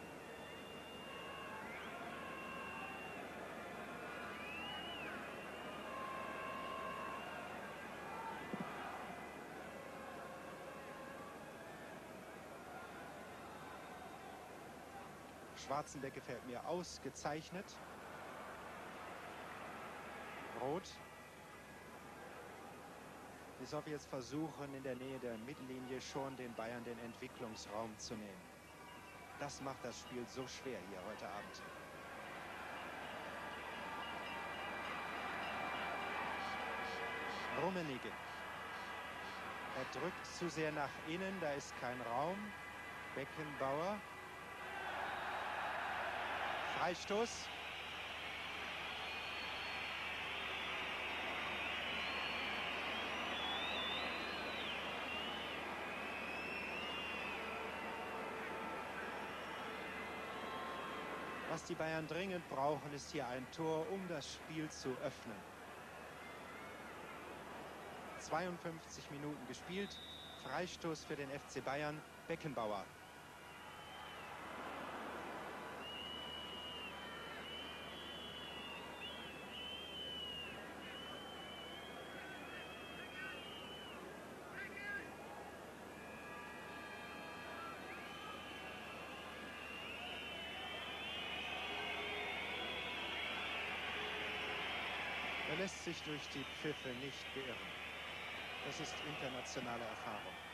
Schwarzenbeck gefällt mir ausgezeichnet. Rot. Die Sowjets versuchen in der Nähe der Mittellinie schon den Bayern den Entwicklungsraum zu nehmen. Das macht das Spiel so schwer hier heute Abend. Rummenigge. Er drückt zu sehr nach innen, da ist kein Raum. Beckenbauer. Freistoß. Die Bayern dringend brauchen, ist hier ein Tor, um das Spiel zu öffnen. 52 Minuten gespielt. Freistoß für den FC Bayern. Beckenbauer. Lässt sich durch die Pfiffe nicht beirren. Das ist internationale Erfahrung.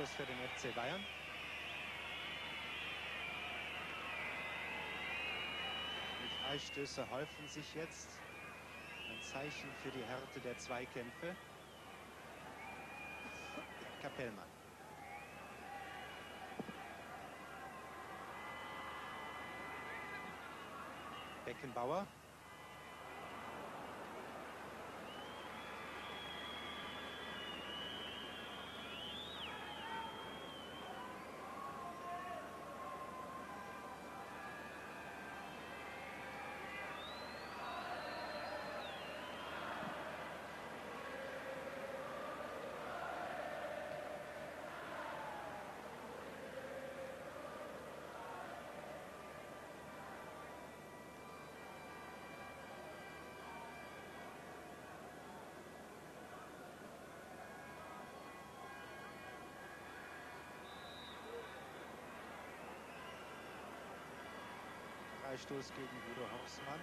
Freistoß für den FC Bayern. Die Freistöße häufen sich jetzt. Ein Zeichen für die Härte der Zweikämpfe. Kapellmann. Beckenbauer. Freistoß gegen Udo Hoffsmann.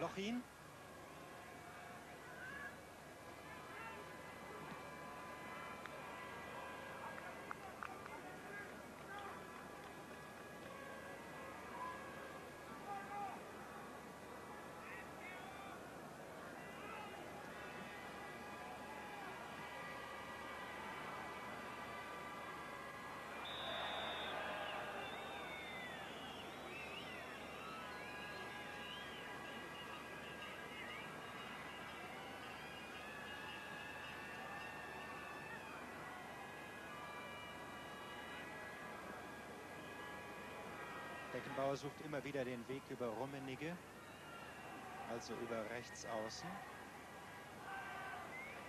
Lochin. Beckenbauer sucht immer wieder den Weg über Rummenigge, also über rechts außen.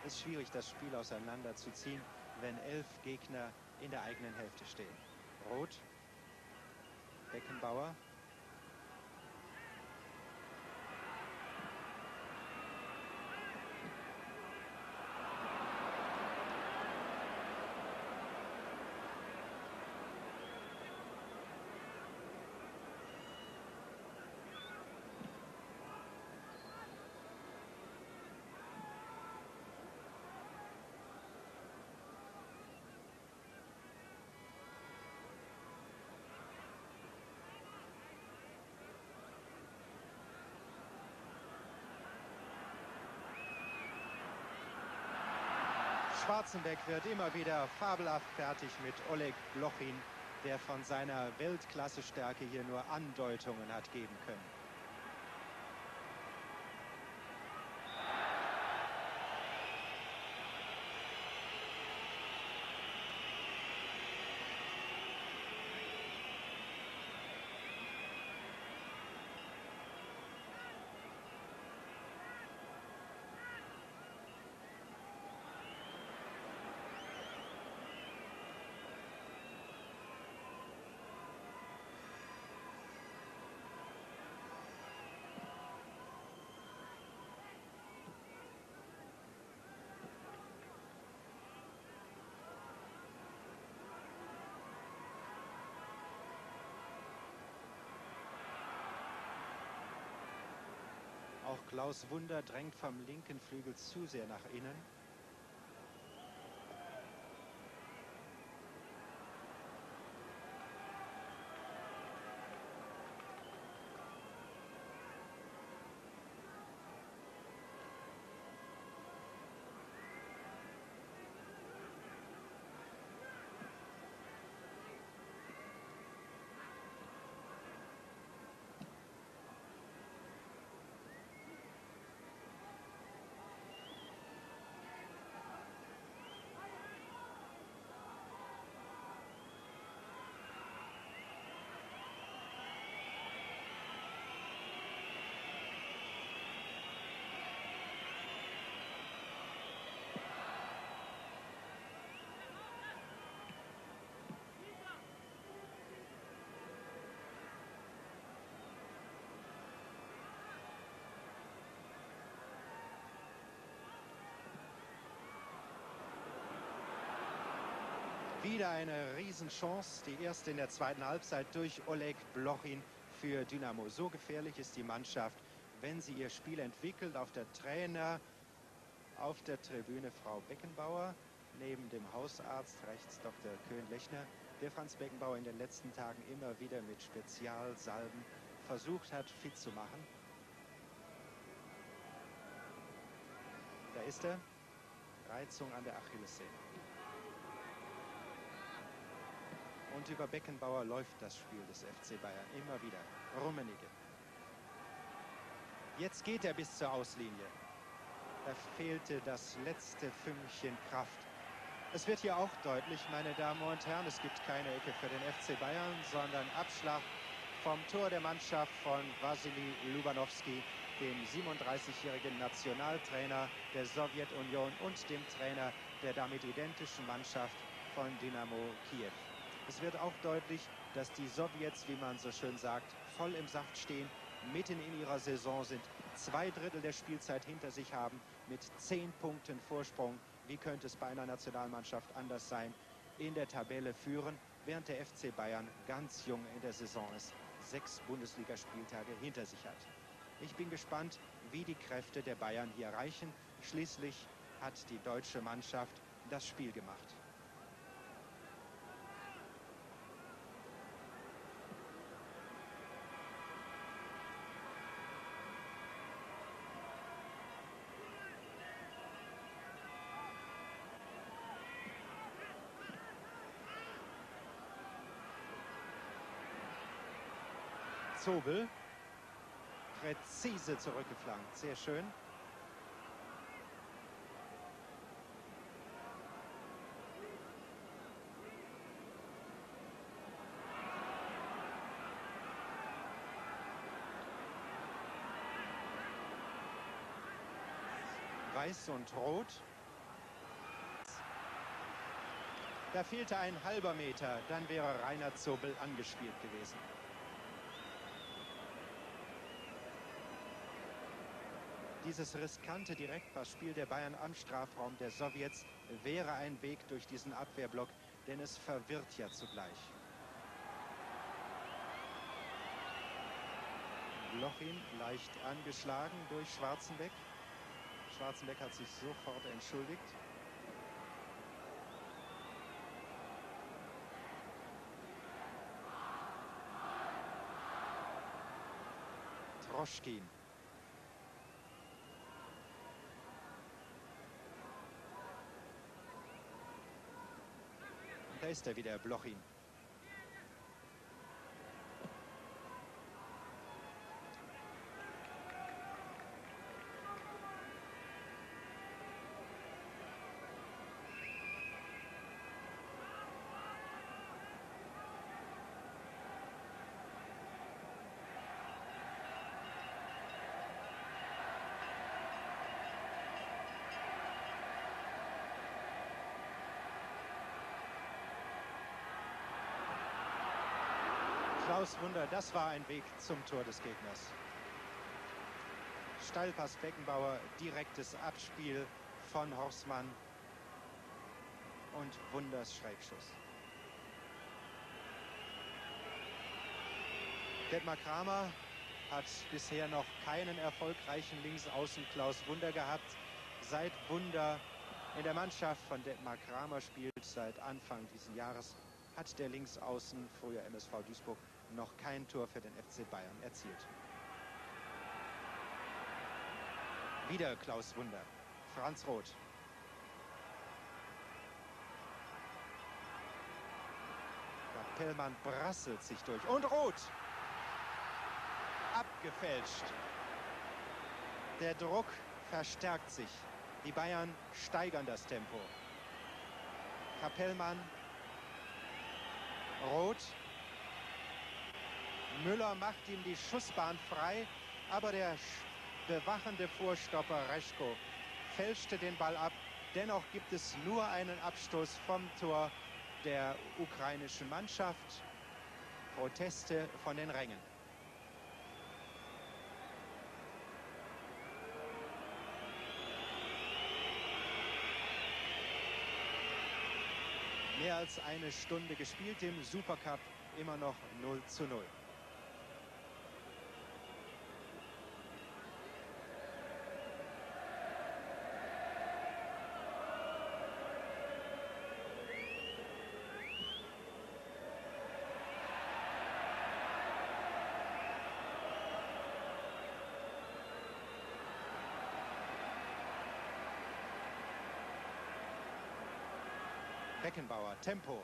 Es ist schwierig, das Spiel auseinanderzuziehen, wenn elf Gegner in der eigenen Hälfte stehen. Rot, Beckenbauer, Schwarzenbeck wird immer wieder fabelhaft fertig mit Oleg Blochin, der von seiner Weltklasse-Stärke hier nur Andeutungen hat geben können. Auch Klaus Wunder drängt vom linken Flügel zu sehr nach innen. Wieder eine Riesenchance, die erste in der zweiten Halbzeit durch Oleg Blochin für Dynamo. So gefährlich ist die Mannschaft, wenn sie ihr Spiel entwickelt. Auf der Trainer, auf der Tribüne Frau Beckenbauer, neben dem Hausarzt rechts Dr. Köhn-Lechner, der Franz Beckenbauer in den letzten Tagen immer wieder mit Spezialsalben versucht hat, fit zu machen. Da ist er. Reizung an der Achillessehne. Und über Beckenbauer läuft das Spiel des FC Bayern immer wieder. Rummenigge. Jetzt geht er bis zur Auslinie. Da fehlte das letzte Fünkchen Kraft. Es wird hier auch deutlich, meine Damen und Herren, es gibt keine Ecke für den FC Bayern, sondern Abschlag vom Tor der Mannschaft von Vasily Lubanowski, dem 37-jährigen Nationaltrainer der Sowjetunion und dem Trainer der damit identischen Mannschaft von Dynamo Kiew. Es wird auch deutlich, dass die Sowjets, wie man so schön sagt, voll im Saft stehen, mitten in ihrer Saison sind, zwei Drittel der Spielzeit hinter sich haben, mit zehn Punkten Vorsprung. Wie könnte es bei einer Nationalmannschaft anders sein? In der Tabelle führen, während der FC Bayern ganz jung in der Saison ist, sechs Bundesligaspieltage hinter sich hat. Ich bin gespannt, wie die Kräfte der Bayern hier reichen. Schließlich hat die deutsche Mannschaft das Spiel gemacht. Zobel. Präzise zurückgeflankt. Sehr schön. Weiß und Rot. Da fehlte ein halber Meter, dann wäre Rainer Zobel angespielt gewesen. Dieses riskante Direktpassspiel der Bayern am Strafraum der Sowjets wäre ein Weg durch diesen Abwehrblock, denn es verwirrt ja zugleich. Lochin leicht angeschlagen durch Schwarzenbeck. Schwarzenbeck hat sich sofort entschuldigt. Troschkin. Ist er wieder, Blochin. Klaus Wunder, das war ein Weg zum Tor des Gegners. Steilpass Beckenbauer, direktes Abspiel von Horstmann und Wunders Schrägschuss. Detmar Kramer hat bisher noch keinen erfolgreichen Linksaußen Klaus Wunder gehabt. Seit Wunder in der Mannschaft von Detmar Kramer spielt, seit Anfang dieses Jahres, hat der Linksaußen, früher MSV Duisburg, noch kein Tor für den FC Bayern erzielt. Wieder Klaus Wunder. Franz Roth. Pellmann brasselt sich durch. Und Roth. Abgefälscht. Der Druck verstärkt sich. Die Bayern steigern das Tempo. Kapellmann. Roth. Müller macht ihm die Schussbahn frei, aber der bewachende Vorstopper Reschko fälschte den Ball ab. Dennoch gibt es nur einen Abstoß vom Tor der ukrainischen Mannschaft. Proteste von den Rängen. Mehr als eine Stunde gespielt im Supercup, immer noch 0 zu 0. Beckenbauer, Tempo.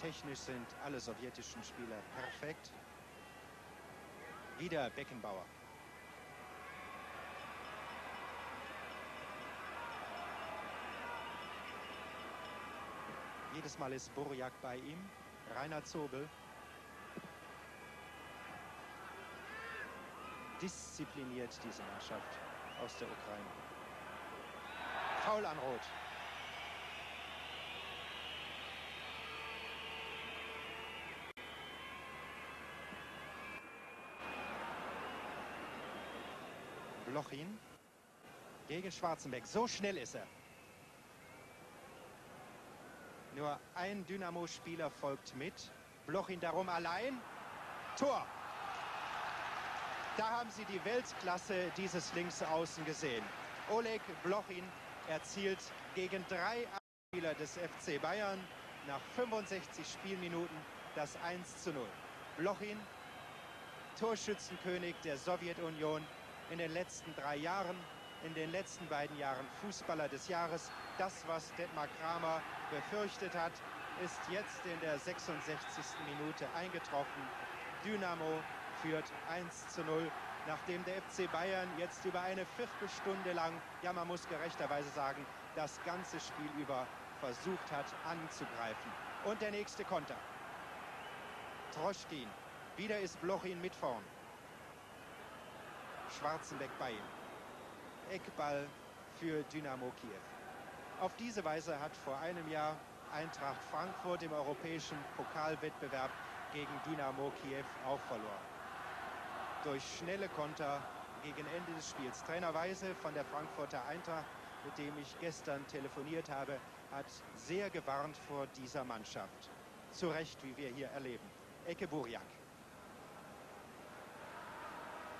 Technisch sind alle sowjetischen Spieler perfekt. Wieder Beckenbauer. Jedes Mal ist Burjak bei ihm. Rainer Zobel. Diszipliniert diese Mannschaft aus der Ukraine. Foul an Rot. Blochin gegen Schwarzenbeck. So schnell ist er. Nur ein Dynamo-Spieler folgt mit. Blochin darum allein. Tor. Da haben Sie die Weltklasse dieses Linksaußen gesehen. Oleg Blochin erzielt gegen drei Spieler des FC Bayern nach 65 Spielminuten das 1 zu 0. Blochin, Torschützenkönig der Sowjetunion, in den letzten drei Jahren, in den letzten beiden Jahren Fußballer des Jahres. Das, was Detmar Kramer befürchtet hat, ist jetzt in der 66. Minute eingetroffen. Dynamo führt 1 zu 0, nachdem der FC Bayern jetzt über eine Viertelstunde lang, ja man muss gerechterweise sagen, das ganze Spiel über versucht hat anzugreifen. Und der nächste Konter. Troschkin. Wieder ist Blochin mit vorn. Schwarzenbeck bei ihm. Eckball für Dynamo Kiew. Auf diese Weise hat vor einem Jahr Eintracht Frankfurt im europäischen Pokalwettbewerb gegen Dynamo Kiew auch verloren. Durch schnelle Konter gegen Ende des Spiels. Trainer Weise von der Frankfurter Eintracht, mit dem ich gestern telefoniert habe, hat sehr gewarnt vor dieser Mannschaft. Zu Recht, wie wir hier erleben. Ecke Burjak.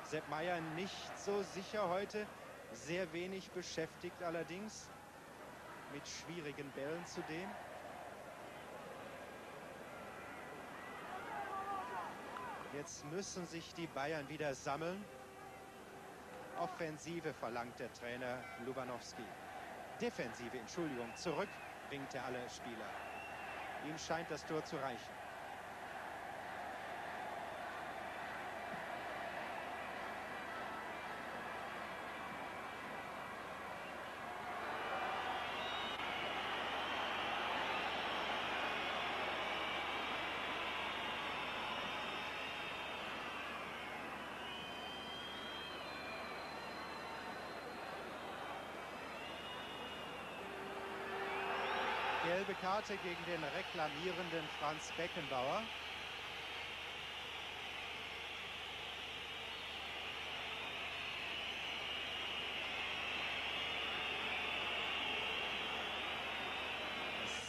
Sepp Meier nicht so sicher heute, sehr wenig beschäftigt allerdings, mit schwierigen Bällen zudem. Jetzt müssen sich die Bayern wieder sammeln. Offensive verlangt der Trainer Lubanowski. Defensive, Entschuldigung, zurück winkt er alle Spieler. Ihm scheint das Tor zu reichen. Gelbe Karte gegen den reklamierenden Franz Beckenbauer.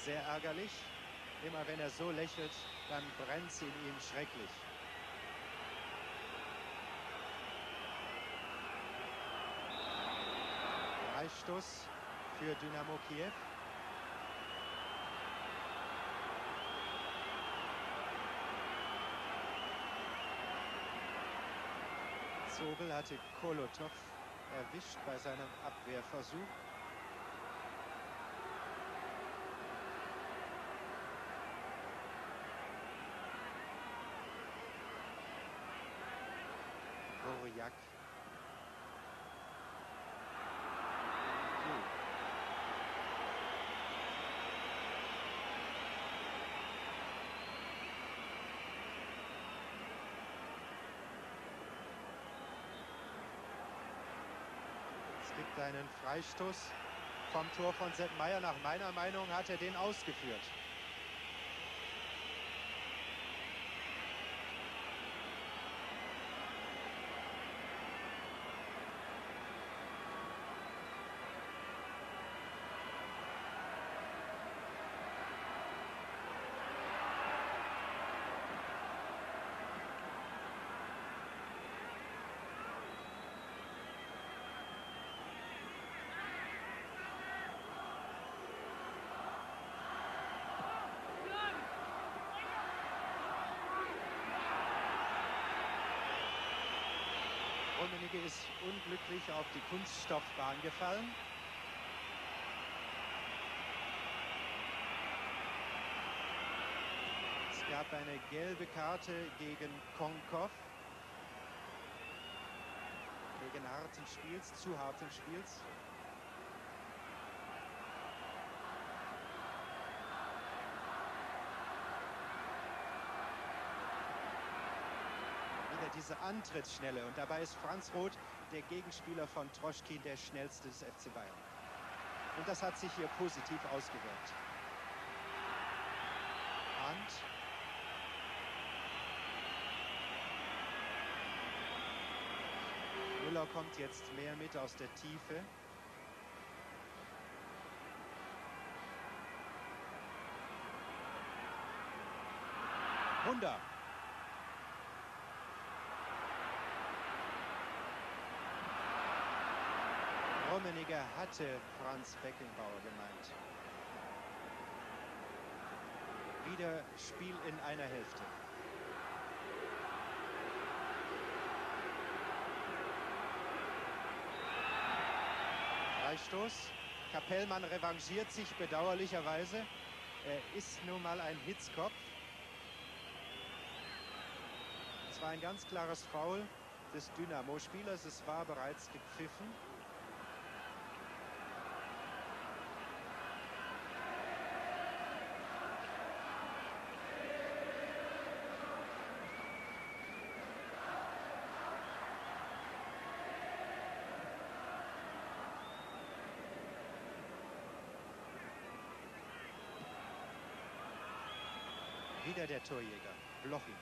sehr ärgerlich. Immer wenn er so lächelt, dann brennt es in ihm schrecklich. Freistoß für Dynamo Kiew. Zobel hatte Kolotov erwischt bei seinem Abwehrversuch. Borjak. Gibt einen Freistoß vom Tor von Sepp Meier. Nach meiner Meinung hat er den ausgeführt. Rummenigge ist unglücklich auf die Kunststoffbahn gefallen. gab eine gelbe Karte gegen Konkov. Wegen harten Spiels, zu harten Spiels. Diese Antrittsschnelle. Und dabei ist Franz Roth, der Gegenspieler von Troschkin, der schnellste des FC Bayern. Und das hat sich hier positiv ausgewirkt. Hand. Müller kommt jetzt mehr mit aus der Tiefe. Wunder. Rummenigge hatte Franz Beckenbauer gemeint. Wieder Spiel in einer Hälfte. Freistoß. Kapellmann revanchiert sich bedauerlicherweise. Er ist nun mal ein Hitzkopf. Es war ein ganz klares Foul des Dynamo-Spielers. Es war bereits gepfiffen. Wieder der Torjäger, Blochi.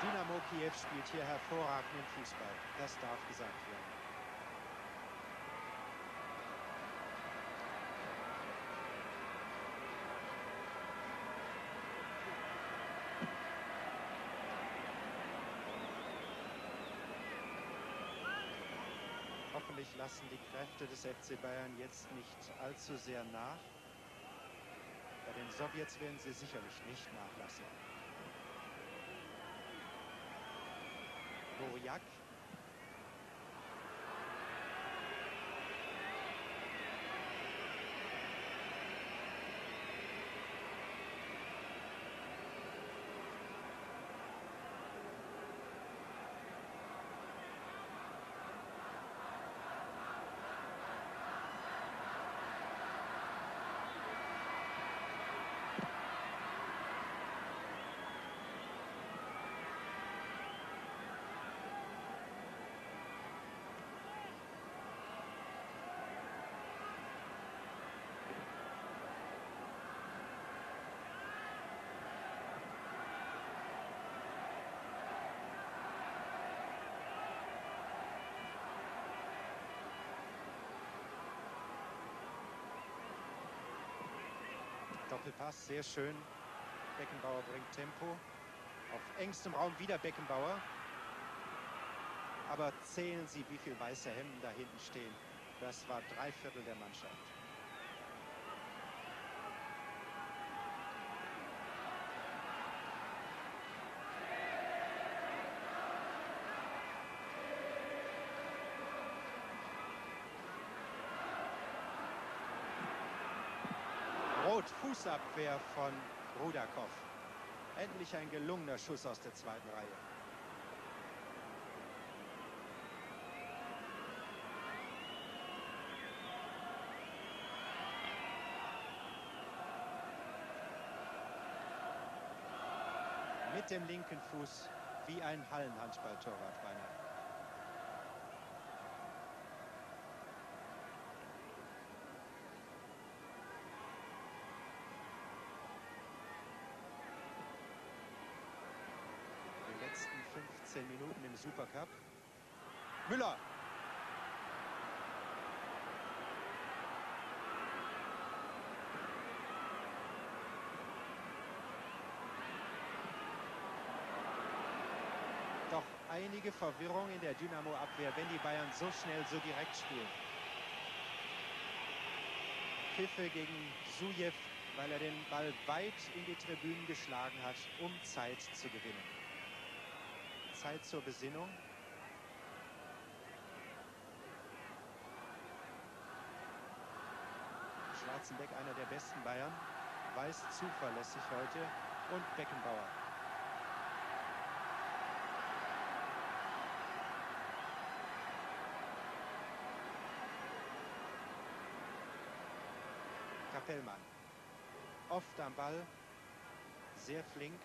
Dynamo Kiew spielt hier hervorragenden Fußball. Das darf gesagt werden. Hoffentlich lassen die Kräfte des FC Bayern jetzt nicht allzu sehr nach. Bei den Sowjets werden sie sicherlich nicht nachlassen. Doppelpass, sehr schön. Beckenbauer bringt Tempo. Auf engstem Raum wieder Beckenbauer. Aber zählen Sie, wie viele weiße Hemden da hinten stehen. Das war drei Viertel der Mannschaft. Rot, Fußabwehr von Rudakow. Endlich ein gelungener Schuss aus der zweiten Reihe. Mit dem linken Fuß wie ein Hallenhandballtorwart beinahe. im Supercup. Müller. Doch einige Verwirrung in der Dynamo-Abwehr, wenn die Bayern so schnell, so direkt spielen. Pfiffe gegen Sujev, weil er den Ball weit in die Tribünen geschlagen hat, um Zeit zu gewinnen. Zeit zur Besinnung. Schwarzenbeck, einer der besten Bayern, weiß zuverlässig heute und Beckenbauer. Kapellmann. Oft am Ball, sehr flink,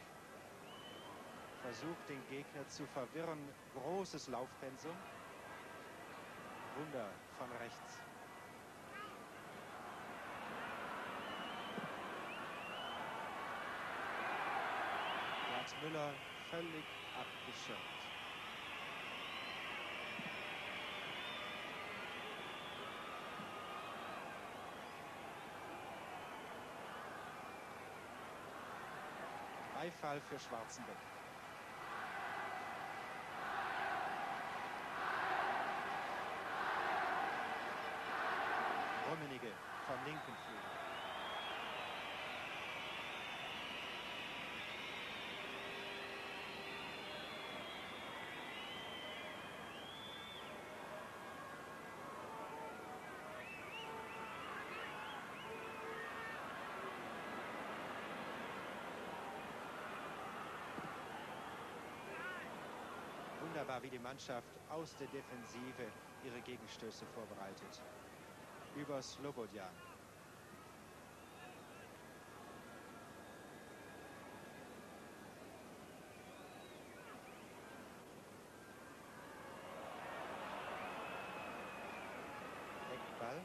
versucht den Gegner zu verwirren. Großes Laufpensum. Wunder von rechts. Gerd Müller völlig abgeschirmt. Beifall für Schwarzenbeck. Rummenigge vom linken Flügel. Wunderbar, wie die Mannschaft aus der Defensive ihre Gegenstöße vorbereitet. Über Slobodjan. Eckball.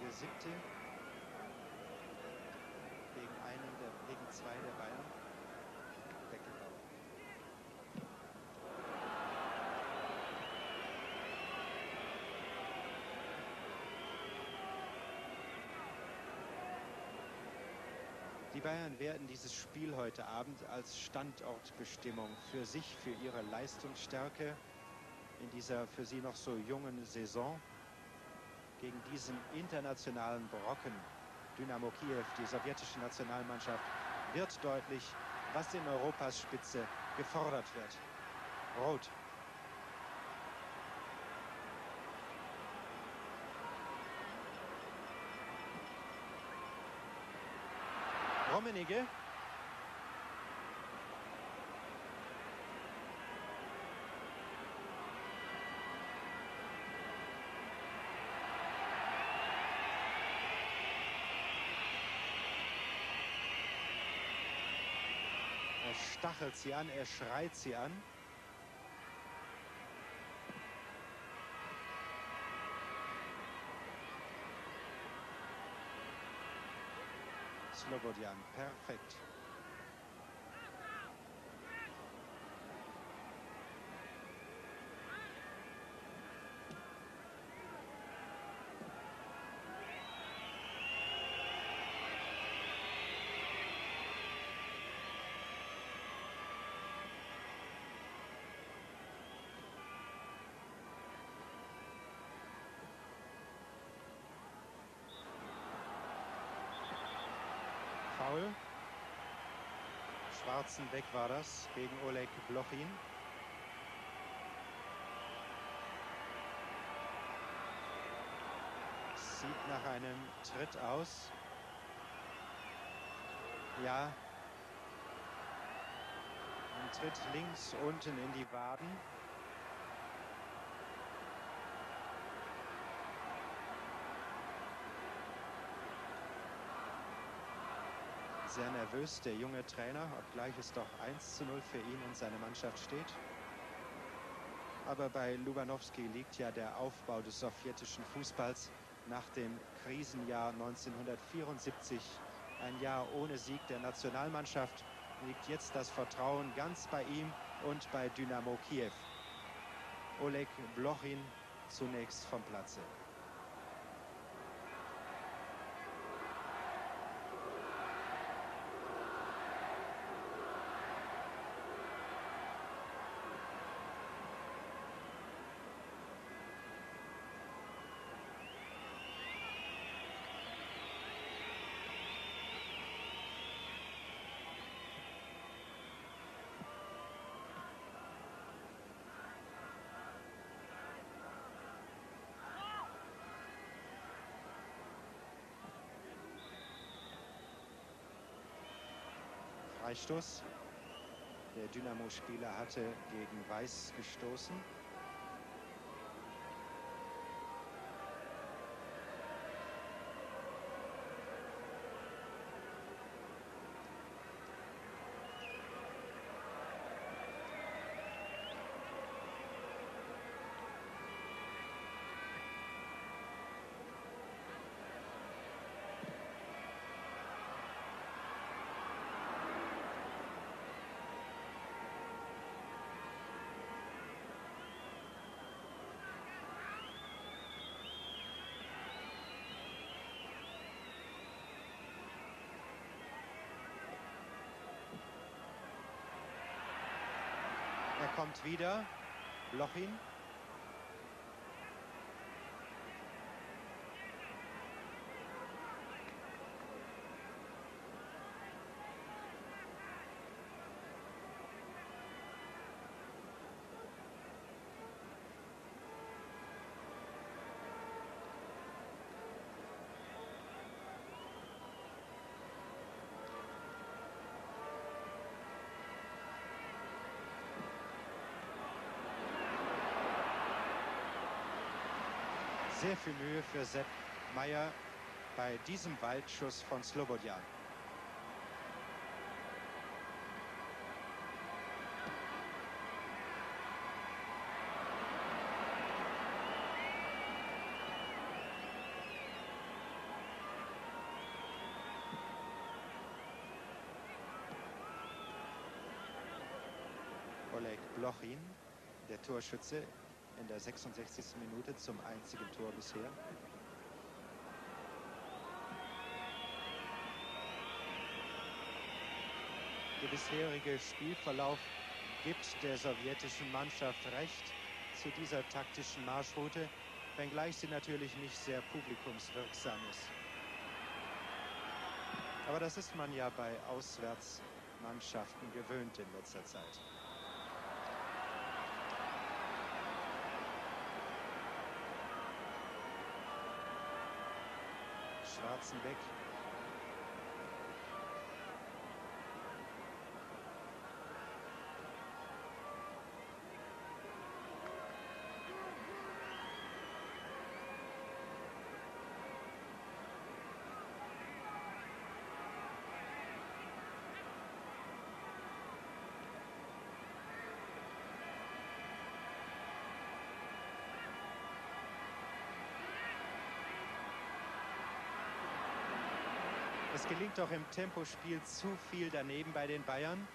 Der siebte gegen einen der gegen zwei der Bayern. Beckenbauer. Die Bayern werden dieses Spiel heute Abend als Standortbestimmung für sich, für ihre Leistungsstärke in dieser für sie noch so jungen Saison gegen diesen internationalen Brocken. Dynamo Kiew, die sowjetische Nationalmannschaft, wird deutlich, was in Europas Spitze gefordert wird. Rot. Rummenigge. Stachelt sie an, er schreit sie an. Slobodjan, perfekt. Foul. Schwarzenbeck war das gegen Oleg Blochin. Sieht nach einem Tritt aus. Ja. Ein Tritt links unten in die Waden. Sehr nervös, der junge Trainer, obgleich es doch 1 zu 0 für ihn und seine Mannschaft steht. Aber bei Lubanowski liegt ja der Aufbau des sowjetischen Fußballs nach dem Krisenjahr 1974. Ein Jahr ohne Sieg der Nationalmannschaft liegt jetzt das Vertrauen ganz bei ihm und bei Dynamo Kiew. Oleg Blochin zunächst vom Platze. Freistoß. Der Dynamo-Spieler hatte gegen Weiß gestoßen. Kommt wieder. Lochin. Sehr viel Mühe für Sepp Meier bei diesem Waldschuss von Slobodjan. Oleg Blochin, der Torschütze in der 66. Minute zum einzigen Tor bisher. Der bisherige Spielverlauf gibt der sowjetischen Mannschaft recht zu dieser taktischen Marschroute, wenngleich sie natürlich nicht sehr publikumswirksam ist. Aber das ist man ja bei Auswärtsmannschaften gewöhnt in letzter Zeit. Schwarzenbeck. Es gelingt doch im Tempospiel zu viel daneben bei den Bayern.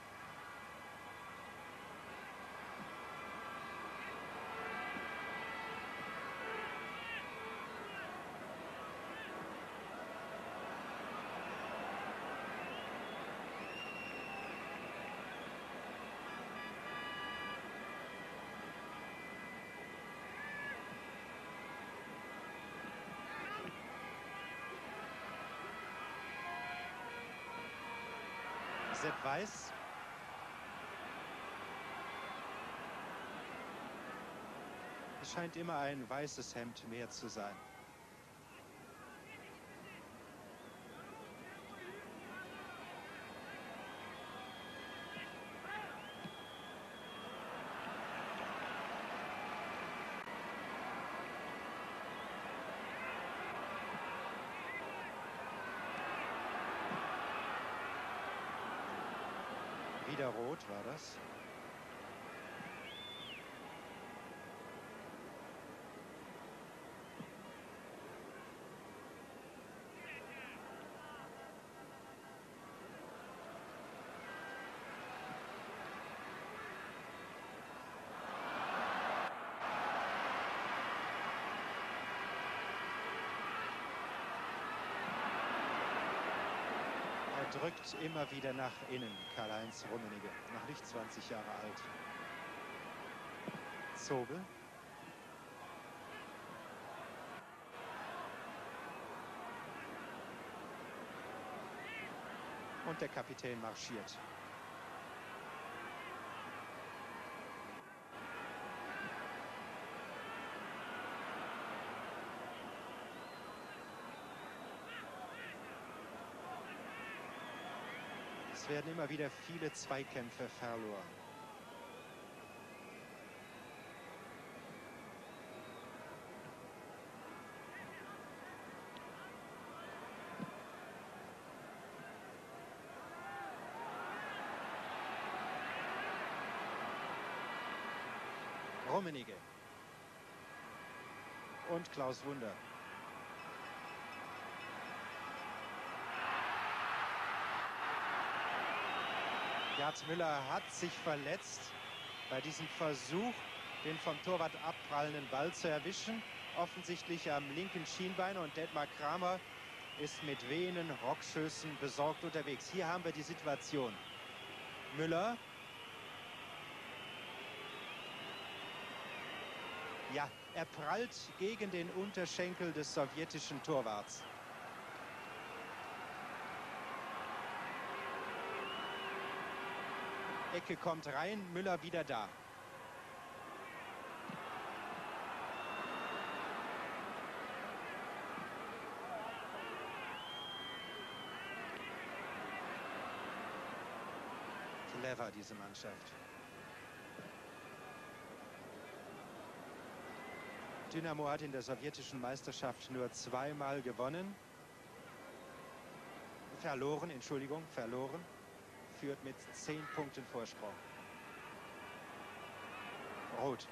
Sepp Weiß. Es scheint immer ein weißes Hemd mehr zu sein. Wieder rot war das. Drückt immer wieder nach innen, Karl-Heinz Rummenigge, noch nicht 20 Jahre alt. Zobel. Und der Kapitän marschiert. Es werden immer wieder viele Zweikämpfe verloren. Rummenigge. Und Klaus Wunder. Gerd Müller hat sich verletzt bei diesem Versuch, den vom Torwart abprallenden Ball zu erwischen. Offensichtlich am linken Schienbein und Detmar Kramer ist mit wehenden Rockschößen besorgt unterwegs. Hier haben wir die Situation. Müller. Ja, er prallt gegen den Unterschenkel des sowjetischen Torwarts. Ecke kommt rein, Müller wieder da. Clever, diese Mannschaft. Dynamo hat in der sowjetischen Meisterschaft nur zweimal gewonnen. Verloren, Entschuldigung, verloren führt mit 10 Punkten Vorsprung. Rot.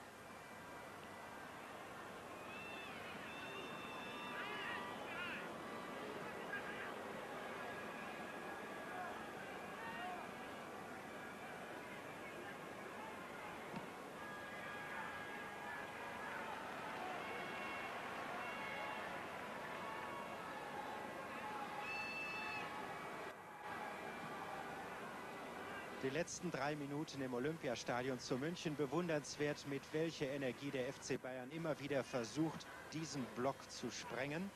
Die letzten drei Minuten im Olympiastadion zu München bewundernswert, mit welcher Energie der FC Bayern immer wieder versucht, diesen Block zu sprengen.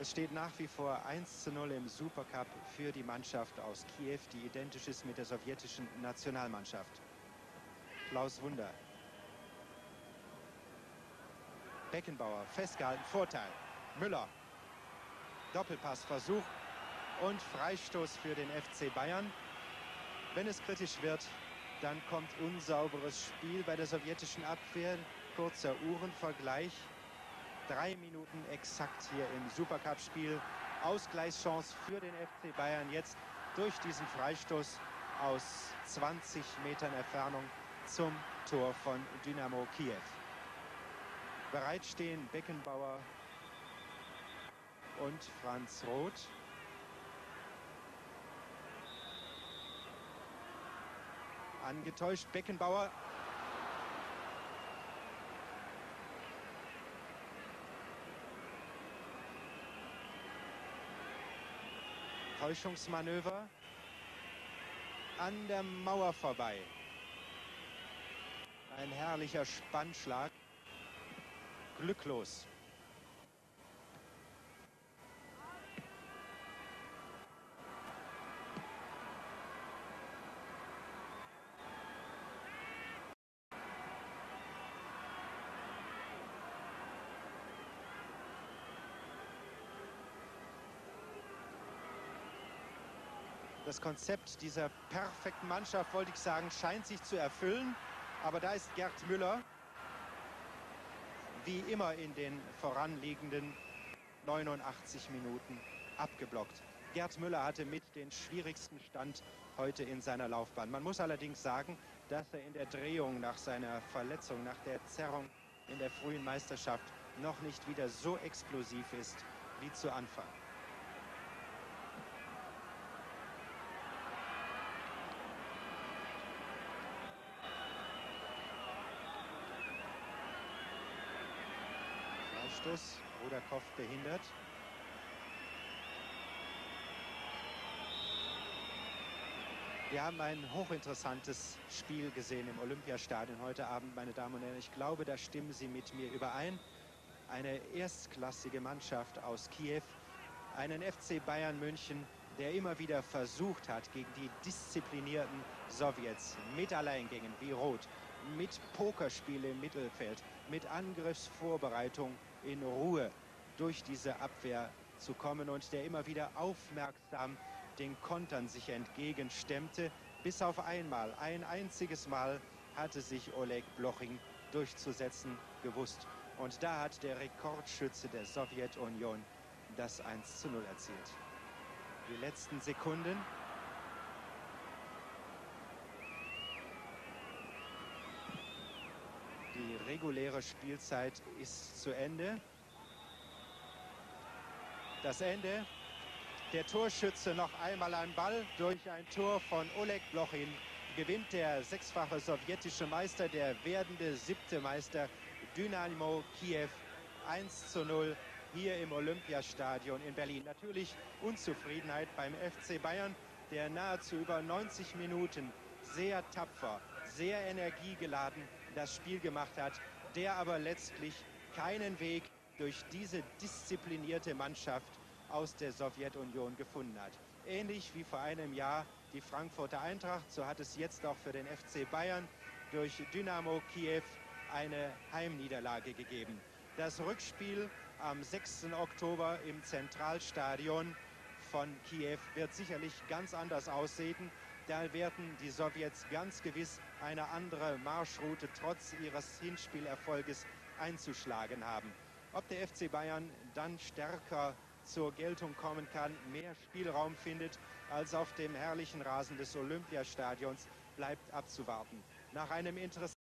Es steht nach wie vor 1 zu 0 im Supercup für die Mannschaft aus Kiew, die identisch ist mit der sowjetischen Nationalmannschaft. Klaus Wunder. Beckenbauer festgehalten, Vorteil. Müller. Doppelpassversuch und Freistoß für den FC Bayern. Wenn es kritisch wird, dann kommt unsauberes Spiel bei der sowjetischen Abwehr. Kurzer Uhrenvergleich. Drei Minuten exakt hier im Supercup-Spiel. Ausgleichschance für den FC Bayern jetzt durch diesen Freistoß aus 20 Metern Entfernung zum Tor von Dynamo Kiew. Bereit stehen Beckenbauer und Franz Roth. Angetäuscht Beckenbauer. Täuschungsmanöver an der Mauer vorbei. Ein herrlicher Spannschlag. Glücklos. Das Konzept dieser perfekten Mannschaft, wollte ich sagen, scheint sich zu erfüllen. Aber da ist Gerd Müller, wie immer in den voranliegenden 89 Minuten, abgeblockt. Gerd Müller hatte mit den schwierigsten Stand heute in seiner Laufbahn. Man muss allerdings sagen, dass er in der Drehung nach seiner Verletzung, nach der Zerrung in der frühen Meisterschaft noch nicht wieder so explosiv ist wie zu Anfang. Freistoß. Ruderkopf behindert. Wir haben ein hochinteressantes Spiel gesehen im Olympiastadion heute Abend, meine Damen und Herren. Ich glaube, da stimmen Sie mit mir überein. Eine erstklassige Mannschaft aus Kiew, einen FC Bayern München, der immer wieder versucht hat, gegen die disziplinierten Sowjets mit Alleingängen wie Rot, mit Pokerspiel im Mittelfeld, mit Angriffsvorbereitung in Ruhe durch diese Abwehr zu kommen und der immer wieder aufmerksam den Kontern sich entgegenstemmte. Bis auf einmal, ein einziges Mal hatte sich Oleg Bloching durchzusetzen gewusst. Und da hat der Rekordschütze der Sowjetunion das 1 zu 0 erzielt. Die letzten Sekunden. Die reguläre Spielzeit ist zu Ende. Das Ende der Torschütze noch einmal ein Ball durch ein Tor von Oleg Blochin. Gewinnt der sechsfache sowjetische Meister, der werdende siebte Meister Dynamo Kiew 1 zu 0 hier im Olympiastadion in Berlin. Natürlich Unzufriedenheit beim FC Bayern, der nahezu über 90 Minuten sehr tapfer, sehr energiegeladen das Spiel gemacht hat, der aber letztlich keinen Weg durch diese disziplinierte Mannschaft aus der Sowjetunion gefunden hat. Ähnlich wie vor einem Jahr die Frankfurter Eintracht, so hat es jetzt auch für den FC Bayern durch Dynamo Kiew eine Heimniederlage gegeben. Das Rückspiel am 6. Oktober im Zentralstadion von Kiew wird sicherlich ganz anders aussehen. Da werden die Sowjets ganz gewiss eine andere Marschroute trotz ihres Hinspielerfolges einzuschlagen haben. Ob der FC Bayern dann stärker zur Geltung kommen kann, mehr Spielraum findet als auf dem herrlichen Rasen des Olympiastadions, bleibt abzuwarten. Nach einem interessanten